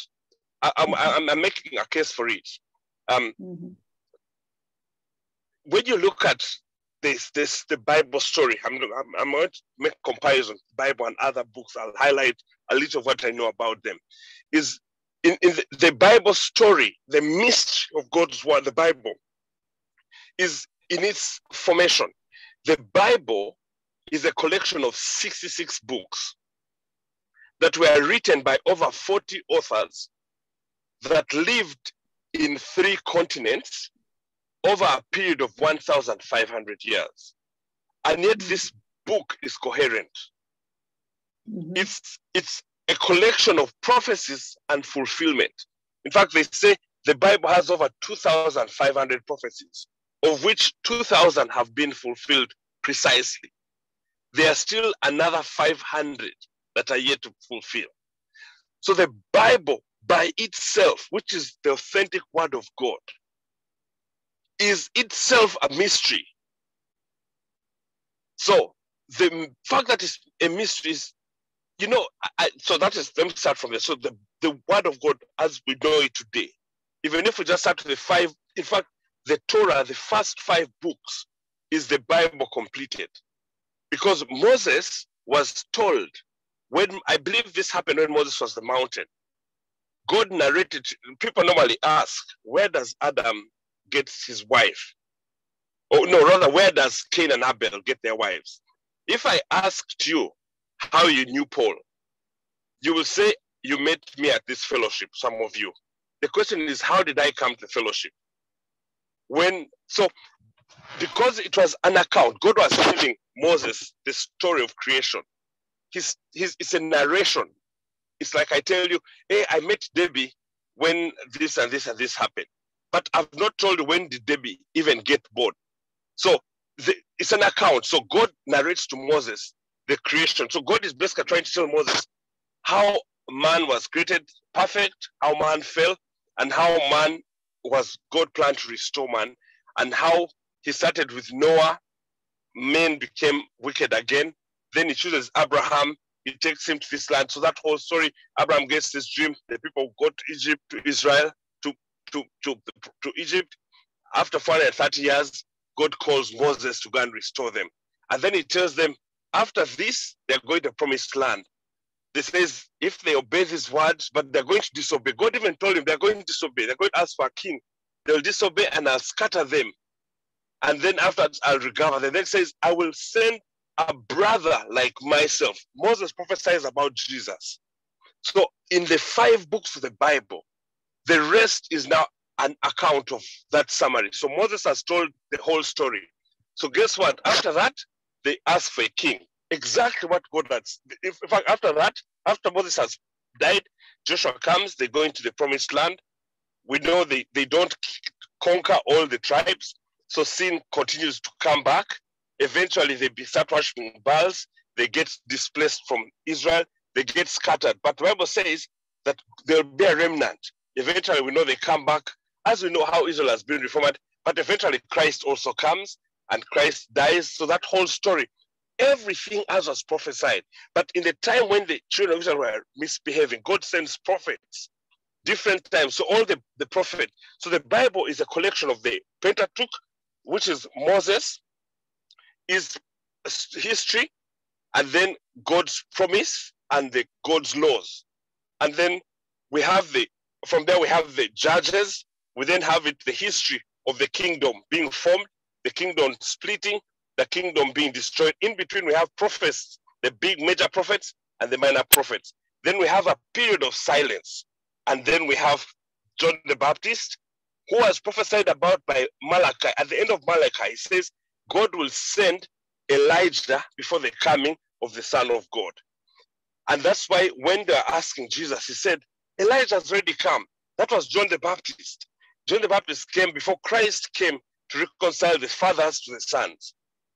I, I'm, I'm, I'm making a case for it. Um, Mhm. when you look at this, this the Bible story, I'm, I'm, I'm going to make comparison, Bible and other books. I'll highlight a little of what I know about them. Is in, in the, the Bible story, the mystery of God's word, the Bible, is in its formation. The Bible is a collection of 66 books that were written by over 40 authors that lived in three continents over a period of 1,500 years. And yet, this book is coherent. Mhm. It's, it's a collection of prophecies and fulfillment. In fact, they say the Bible has over 2,500 prophecies, of which 2,000 have been fulfilled precisely. There are still another 500 that are yet to fulfill. So the Bible, by itself, which is the authentic word of God, is itself a mystery. So the fact that it's a mystery is, you know, I, so that is, let me start from there. So the, the word of God as we know it today, even if we just start with the five, in fact, the Torah, the first five books, is the Bible completed. Because Moses was told, when I believe this happened when Moses was the mountain, God narrated, people normally ask, where does Adam get his wife? Oh, no, rather, where does Cain and Abel get their wives? If I asked you how you knew Paul, you will say, you met me at this fellowship, some of you. The question is, how did I come to fellowship? When, so, because it was an account, God was telling Moses the story of creation. His, his, it's a narration. It's like I tell you, hey, I met Debbie when this and this and this happened. But I've not told when did Debbie even get born. So the, it's an account. So God narrates to Moses the creation. So God is basically trying to tell Moses how man was created perfect, how man fell, and how man was God planned to restore man, and how he started with Noah, men became wicked again. Then he chooses Abraham, he takes him to this land. So that whole story, Abraham gets this dream, the people go to Egypt, to Israel, to, to, to, to Egypt. After 430 years, God calls Moses to go and restore them. And then he tells them, after this, they're going to promised land. They says, if they obey these words, but they're going to disobey. God even told him they're going to disobey. They're going to ask for a king. They'll disobey and I'll scatter them. And then after I'll recover them. Then says, I will send a brother like myself. Moses prophesies about Jesus. So in the five books of the Bible, the rest is now an account of that summary. So Moses has told the whole story. So guess what? After that, they ask for a king. Exactly what God has. In fact, after that, after Moses has died, Joshua comes, they go into the promised land. We know they, they don't conquer all the tribes. So sin continues to come back. Eventually, they be start worshiping Baals. They get displaced from Israel. They get scattered. But the Bible says that there'll be a remnant. Eventually, we know they come back. As we know how Israel has been reformed, but eventually Christ also comes and Christ dies. So that whole story, everything as was prophesied. But in the time when the children of Israel were misbehaving, God sends prophets different times. So all the, the prophet. So the Bible is a collection of the Pentateuch, which is Moses, is history, and then God's promise and the God's laws. And then we have the from there we have the judges, we then have it the history of the kingdom being formed, the kingdom splitting, the kingdom being destroyed. In between, we have prophets, the big major prophets and the minor prophets. Then we have a period of silence. And then we have John the Baptist, who was prophesied about by Malachi. At the end of Malachi, he says, God will send Elijah before the coming of the Son of God. And that's why when they're asking Jesus, he said, Elijah has already come. That was John the Baptist. John the Baptist came before Christ came to reconcile the fathers to the sons.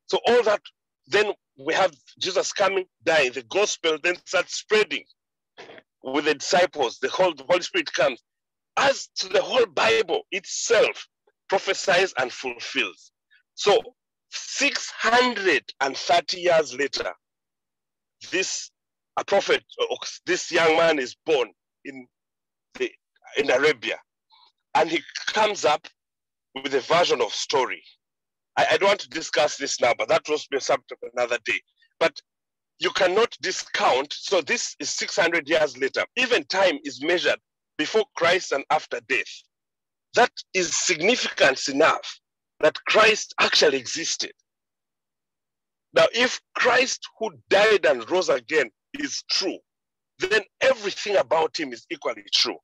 So all that, then we have Jesus coming, dying. The gospel then starts spreading with the disciples. The whole the Holy Spirit comes. As to the whole Bible itself prophesies and fulfills. So 630 years later, this a prophet, uh, uh, this young man is born in the in Arabia, and he comes up with a version of story. I, I don't want to discuss this now, but that was be a subject another day. But you cannot discount. So this is 600 years later. Even time is measured before Christ and after death. That is significance enough that Christ actually existed. Now, if Christ who died and rose again is true, then everything about him is equally true.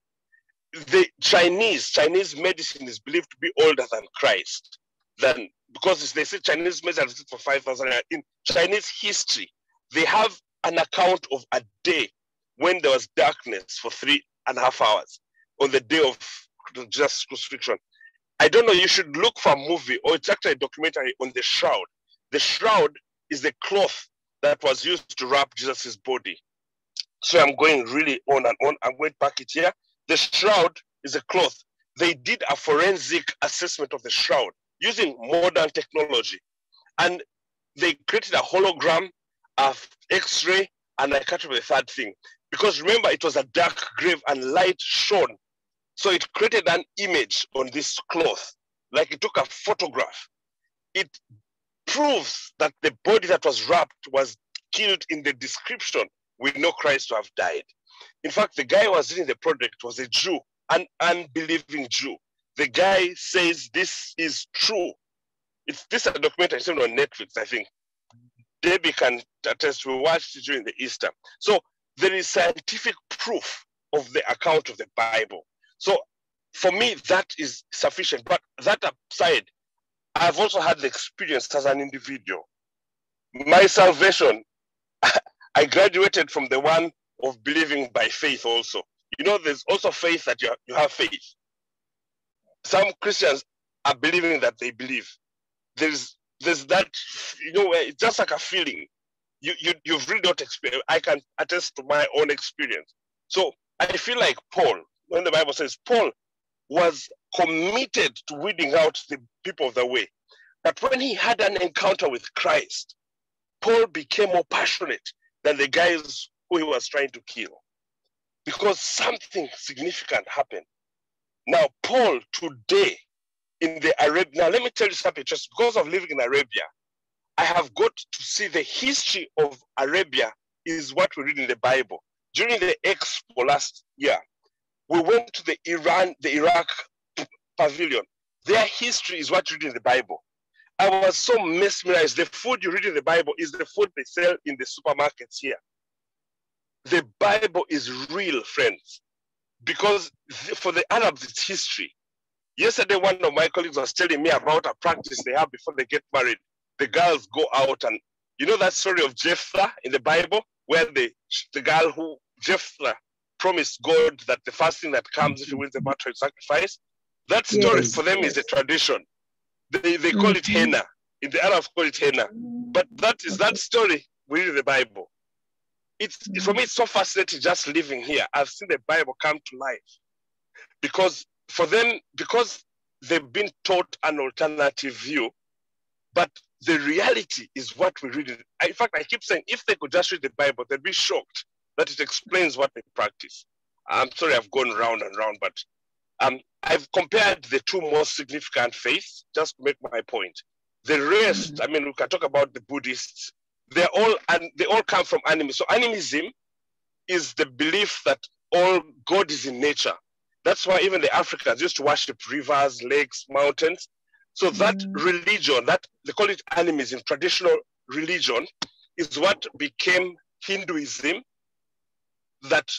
The Chinese, Chinese medicine is believed to be older than Christ, than because they say Chinese medicine is for 5,000 years. In Chinese history, they have an account of a day when there was darkness for three and a half hours on the day of just crucifixion. I don't know, you should look for a movie or it's actually a documentary on the shroud. The shroud is the cloth that was used to wrap Jesus's body. So I'm going really on and on. I'm going to pack it here. The shroud is a cloth. They did a forensic assessment of the shroud using modern technology. And they created a hologram of X-ray, and I can't remember the third thing. Because remember, it was a dark grave and light shone. So it created an image on this cloth, like it took a photograph. It proves that the body that was wrapped was killed in the description. We know Christ to have died. In fact, the guy who was doing the project was a Jew, an unbelieving Jew. The guy says this is true. It's this is a documentary seen on Netflix, I think. Debbie can attest. We watched it during the Easter. So there is scientific proof of the account of the Bible. So for me, that is sufficient. But that aside, I've also had the experience as an individual. My salvation, I graduated from the one of believing by faith also. You know, there's also faith that you, you have faith. Some Christians are believing that they believe. There's there's that, you know, it's just like a feeling. You, you, you've really not experienced. I can attest to my own experience. So I feel like Paul, when the Bible says Paul was committed to weeding out the people of the way. But when he had an encounter with Christ, Paul became more passionate than the guys who he was trying to kill because something significant happened. Now, Paul today in the Arabia, now let me tell you something, just because of living in Arabia, I have got to see the history of Arabia is what we read in the Bible. During the expo last year, we went to the Iran, the Iraq pavilion. Their history is what you read in the Bible. I was so mesmerized. The food you read in the Bible is the food they sell in the supermarkets here. The Bible is real, friends, because for the Arabs, it's history. Yesterday, one of my colleagues was telling me about a practice they have before they get married. The girls go out and you know that story of Jephthah in the Bible, where the the girl who Jephthah promised God that the first thing that comes if he wins the battle is sacrifice. That story Yes, for them is a tradition. They, they call it Mhm. henna. In the Arabs call it henna. But that is that story we read in the Bible. It's for me, it's so fascinating just living here. I've seen the Bible come to life because for them, because they've been taught an alternative view, but the reality is what we read. In fact, I keep saying if they could just read the Bible, they'd be shocked that it explains what they practice. I'm sorry, I've gone round and round, but um, I've compared the two most significant faiths just to make my point. The rest, I mean, we can talk about the Buddhists. They're all and they all come from animism. So animism is the belief that all God is in nature. That's why even the Africans used to worship rivers, lakes, mountains. So that Mm. religion, that they call it animism, traditional religion, is what became Hinduism. That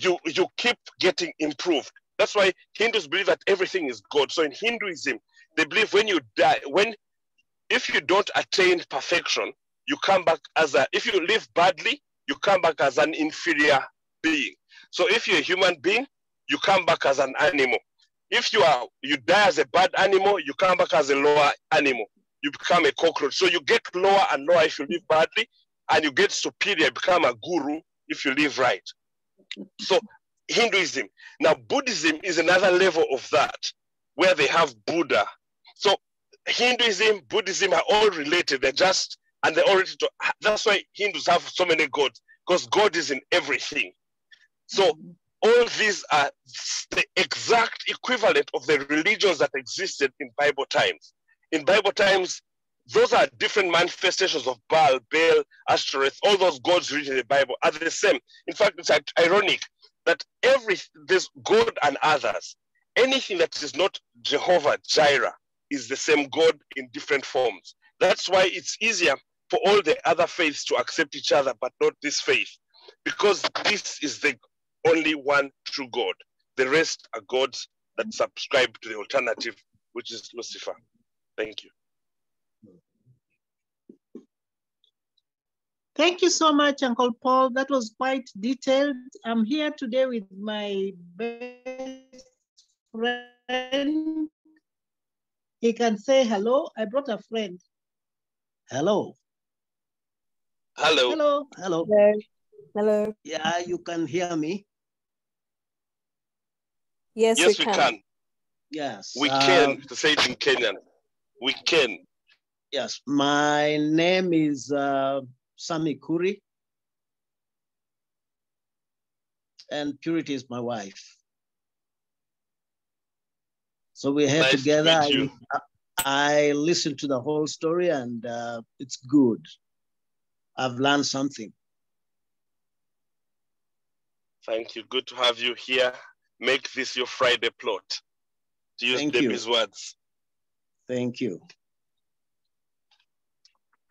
you you keep getting improved. That's why Hindus believe that everything is God. So in Hinduism, they believe when you die, when if you don't attain perfection, you come back as a if you live badly, you come back as an inferior being. So if you're a human being, you come back as an animal. If you are you die as a bad animal, you come back as a lower animal. You become a cockroach. So you get lower and lower if you live badly, and you get superior, become a guru if you live right. So Hinduism. Now Buddhism is another level of that, where they have Buddha. So Hinduism, Buddhism are all related. They're just and they're to, that's why Hindus have so many gods, because God is in everything. So mm-hmm. all these are the exact equivalent of the religions that existed in Bible times. In Bible times, those are different manifestations of Baal, Baal, Ashtoreth, all those gods written in the Bible are the same. In fact, it's ironic that every this God and others, anything that is not Jehovah Jireh is the same God in different forms. That's why it's easier for all the other faiths to accept each other, but not this faith, because this is the only one true God. The rest are gods that subscribe to the alternative, which is Lucifer. Thank you. Thank you so much, Uncle Paul. That was quite detailed. I'm here today with my best friend. He can say hello. I brought a friend. Hello. Hello. Hello. Hello. Hello. Hello. Yeah, you can hear me. Yes, Yes, we we can. can. Yes. We uh, can. To say it in Kenyan. We can. Yes. My name is uh, Sami Kuri. And Purity is my wife. So we're here Nice together. you. I, I listened to the whole story and uh, it's good. I've learned something. Thank you. Good to have you here. Make this your Friday plot. To use Thank. Debbie's words. Thank you.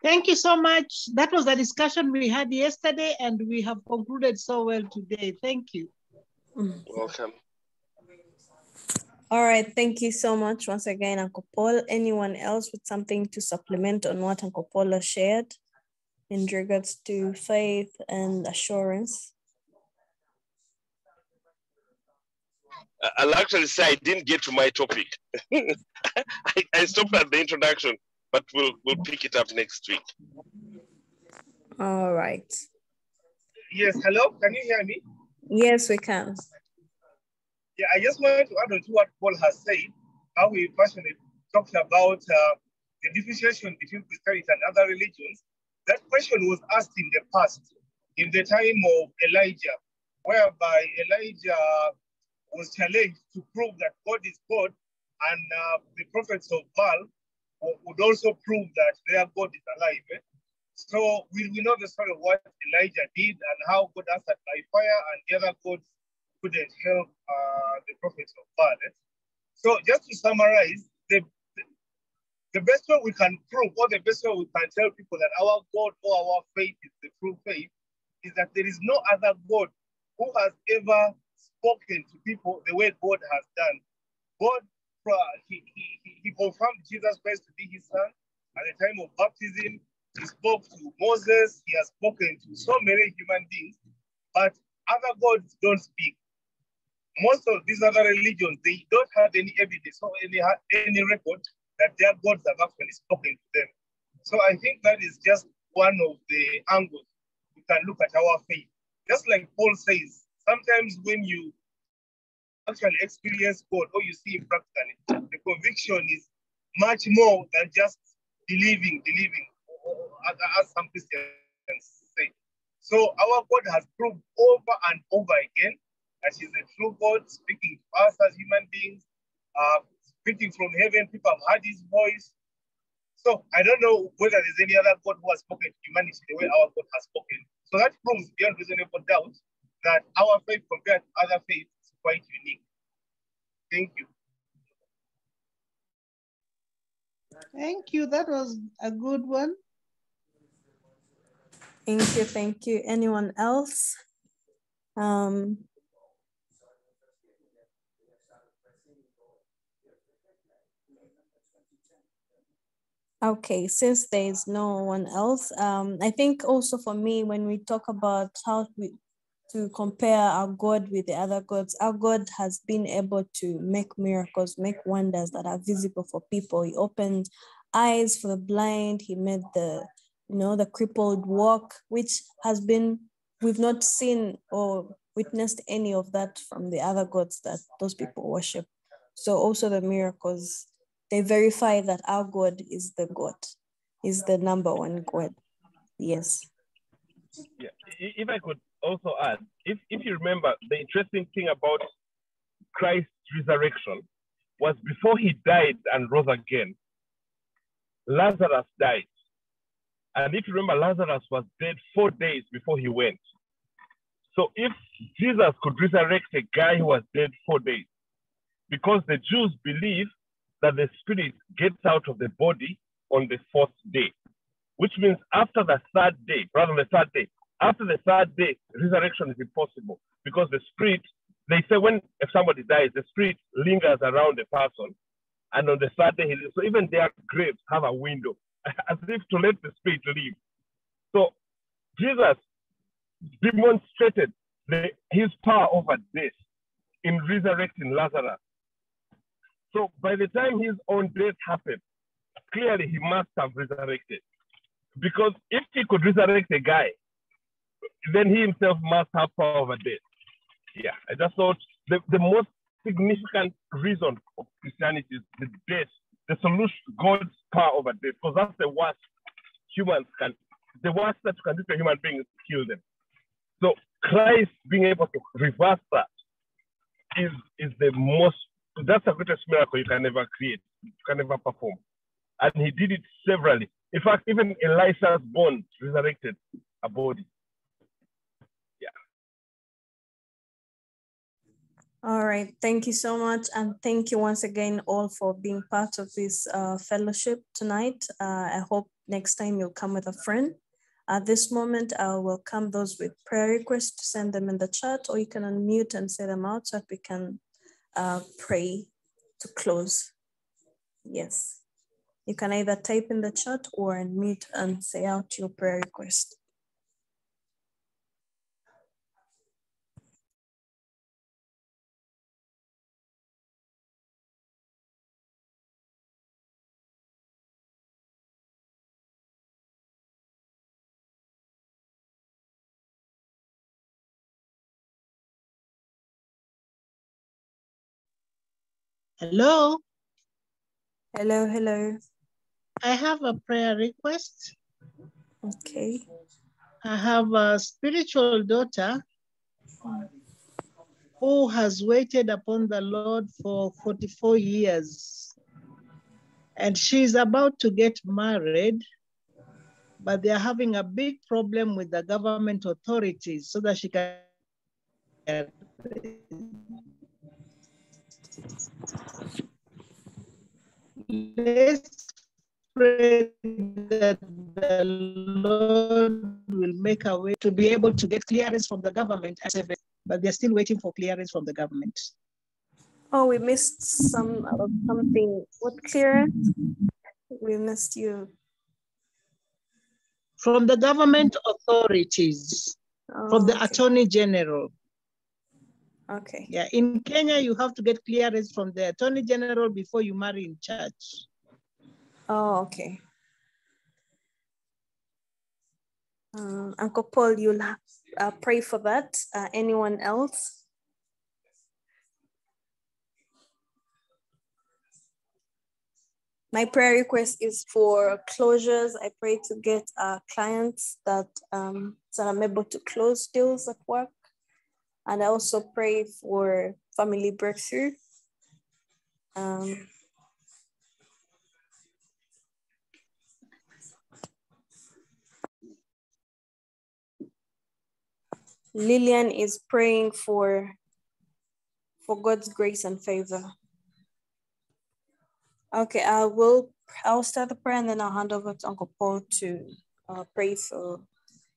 Thank you so much. That was the discussion we had yesterday, and we have concluded so well today. Thank you. Welcome. All right. Thank you so much once again, Uncle Paul. Anyone else with something to supplement on what Uncle Paul has shared in regards to faith and assurance? I- I'll actually say I didn't get to my topic. I, I stopped at the introduction, but we'll we'll pick it up next week. All right. Yes, hello, can you hear me? Yes, we can. Yeah, I just wanted to add on to what Paul has said, how we passionately talked about uh, the differentiation between Christianity and other religions. That question was asked in the past, in the time of Elijah, whereby Elijah was challenged to prove that God is God, and uh, the prophets of Baal wo- would also prove that their God is alive. eh? So we, we know the story of what Elijah did and how God answered by fire, and the other gods couldn't help uh, the prophets of Baal. eh? So just to summarize, the, the, the best way we can prove, or the best way we can tell people that our God or our faith is the true faith, is that there is no other God who has ever spoken to people the way God has done. God he, he, he confirmed Jesus Christ to be his son at the time of baptism. He spoke to Moses. He has spoken to so many human beings, but other gods don't speak. Most of these other religions, they don't have any evidence or any, any record that their gods have actually spoken to them. So I think that is just one of the angles we can look at our faith. Just like Paul says, sometimes when you actually experience God or you see practically, the conviction is much more than just believing, believing, as some Christians say. So our God has proved over and over again that He's a true God speaking to us as human beings, uh, speaking from heaven. People have heard His voice. So I don't know whether there's any other God who has spoken to humanity the way our God has spoken. So that proves beyond reasonable doubt that our faith compared to other faiths quite unique. Thank you. Thank you. That was a good one. Thank you. Thank you. Anyone else? Um, Okay, since there is no one else, um, I think also for me, when we talk about how we to compare our God with the other gods, our God has been able to make miracles, make wonders that are visible for people. He opened eyes for the blind. He made the, you know, the crippled walk, which has been we've not seen or witnessed any of that from the other gods that those people worship. So also the miracles they verify that our God is the God, is the number one God. Yes. Yeah, if I could also add, if, if you remember, the interesting thing about Christ's resurrection was before he died and rose again, Lazarus died. And if you remember, Lazarus was dead four days before he went. So if Jesus could resurrect a guy who was dead four days, because the Jews believe that the spirit gets out of the body on the fourth day, which means after the third day, rather than the third day, after the third day, resurrection is impossible because the spirit, they say when if somebody dies, the spirit lingers around the person. And on the third day, so even their graves have a window, as if to let the spirit leave. So Jesus demonstrated the, his power over death in resurrecting Lazarus. So by the time his own death happened, clearly he must have resurrected. Because if he could resurrect a guy, then he himself must have power over death. Yeah, I just thought the, the most significant reason of Christianity is the death, the solution, God's power over death, because that's the worst humans can, the worst that you can do to a human being is kill them. So Christ being able to reverse that is, is the most that's the greatest miracle you can ever create, you can ever perform. And he did it severally. In fact, even Elisha's bones resurrected a body. All right. Thank you so much. And thank you once again all for being part of this uh, fellowship tonight. Uh, I hope next time you'll come with a friend. At this moment, I'll welcome those with prayer requests to send them in the chat, or you can unmute and say them out so that we can uh, pray to close. Yes. You can either type in the chat or unmute and say out your prayer request. Hello. Hello, hello. I have a prayer request. Okay. I have a spiritual daughter who has waited upon the Lord for 44 years. And she's about to get married, but they're having a big problem with the government authorities so that she can Let's pray that the Lord will make a way to be able to get clearance from the government, but they're still waiting for clearance from the government. Oh, we missed some uh, something. What clearance? We missed you. From the government authorities, Oh, from the okay. Attorney General. Okay. Yeah, in Kenya, you have to get clearance from the Attorney General before you marry in church. Oh, okay. Um, Uncle Paul, you'll uh, pray for that. Uh, anyone else? My prayer request is for closures. I pray to get uh, clients that, um, that I'm able to close deals at work. And I also pray for family breakthrough. Um, Lillian is praying for for God's grace and favor. Okay, I will. I'll start the prayer and then I'll hand over to Uncle Paul to uh, pray for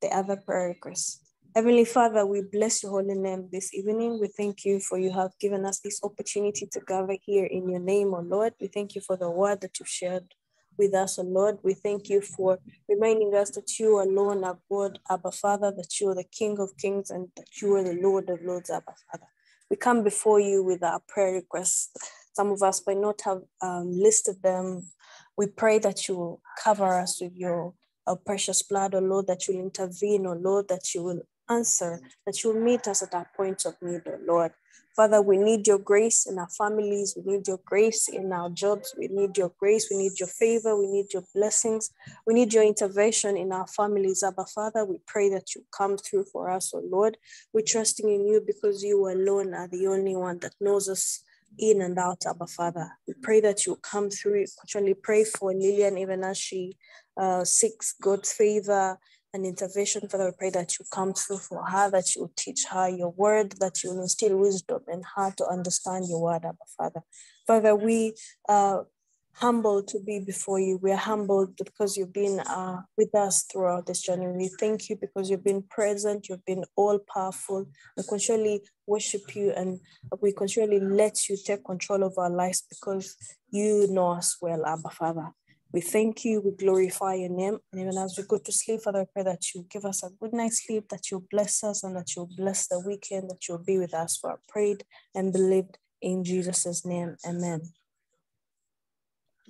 the other prayer requests. Heavenly Father, we bless your holy name this evening. We thank you for you have given us this opportunity to gather here in your name, O Lord. We thank you for the word that you've shared with us, O Lord. We thank you for reminding us that you alone are God, Abba Father, that you are the King of Kings and that you are the Lord of Lords, Abba Father. We come before you with our prayer requests. Some of us might not have um, listed them. We pray that you will cover us with your uh, precious blood, O Lord, that you will intervene, O Lord, that you will answer, that you will meet us at our point of need, O Lord. Father, we need your grace in our families. We need your grace in our jobs. We need your grace. We need your favor. We need your blessings. We need your intervention in our families. Abba, Father, we pray that you come through for us, oh Lord. We're trusting in you because you alone are the only one that knows us in and out, Abba, Father. We pray that you come through. Actually, pray for Lillian even as she uh, seeks God's favor and intervention. Father, we pray that you come through for her, that you teach her your word, that you instill wisdom in her to understand your word, Abba Father. Father, we are humbled to be before you. We are humbled because you've been uh, with us throughout this journey. We thank you because you've been present, you've been all powerful. We can surely worship you and we can surely let you take control of our lives because you know us well, Abba Father. We thank you, we glorify your name. And even as we go to sleep, Father, I pray that you give us a good night's sleep, that you bless us, and that you'll bless the weekend, that you'll be with us. For I prayed and believed in Jesus' name. Amen.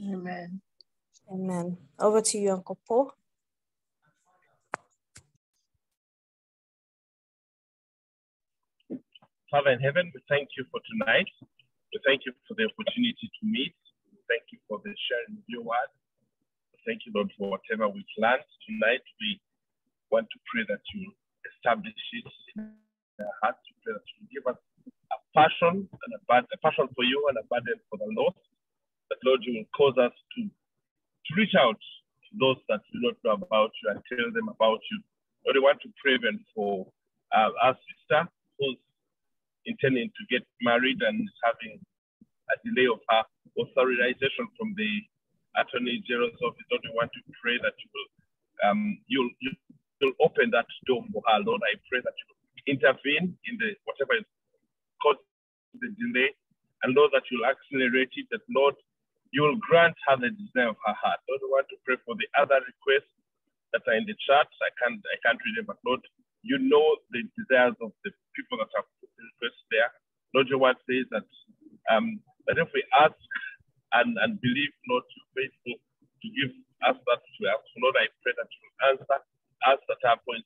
Amen. Amen. Over to you, Uncle Paul. Father in heaven, we thank you for tonight. We thank you for the opportunity to meet. We thank you for the sharing of your word. We thank you, Lord, for whatever we've learned tonight. We want to pray that you establish it in our hearts. We pray that you give us a passion and a, bad, a passion for you and a burden for the Lord. That, Lord, you will cause us to, to reach out to those that do not know about you and tell them about you. Lord, we want to pray then for uh, our sister who's intending to get married and is having a delay of her authorization from the Attorney General's office. Lord, we want to pray that you will um, you'll, you'll open that door for her. Lord, I pray that you will intervene in the whatever is causing the delay, and Lord, that you'll accelerate it. That Lord, you will grant her the desire of her heart. Lord, we want to pray for the other requests that are in the chat. I can't I can't read them, but Lord, you know the desires of the people that have requests there. Lord, your word says that um, that if we ask and, and believe, not you faithful to give us that we ask. Lord, I pray that you answer us at our to.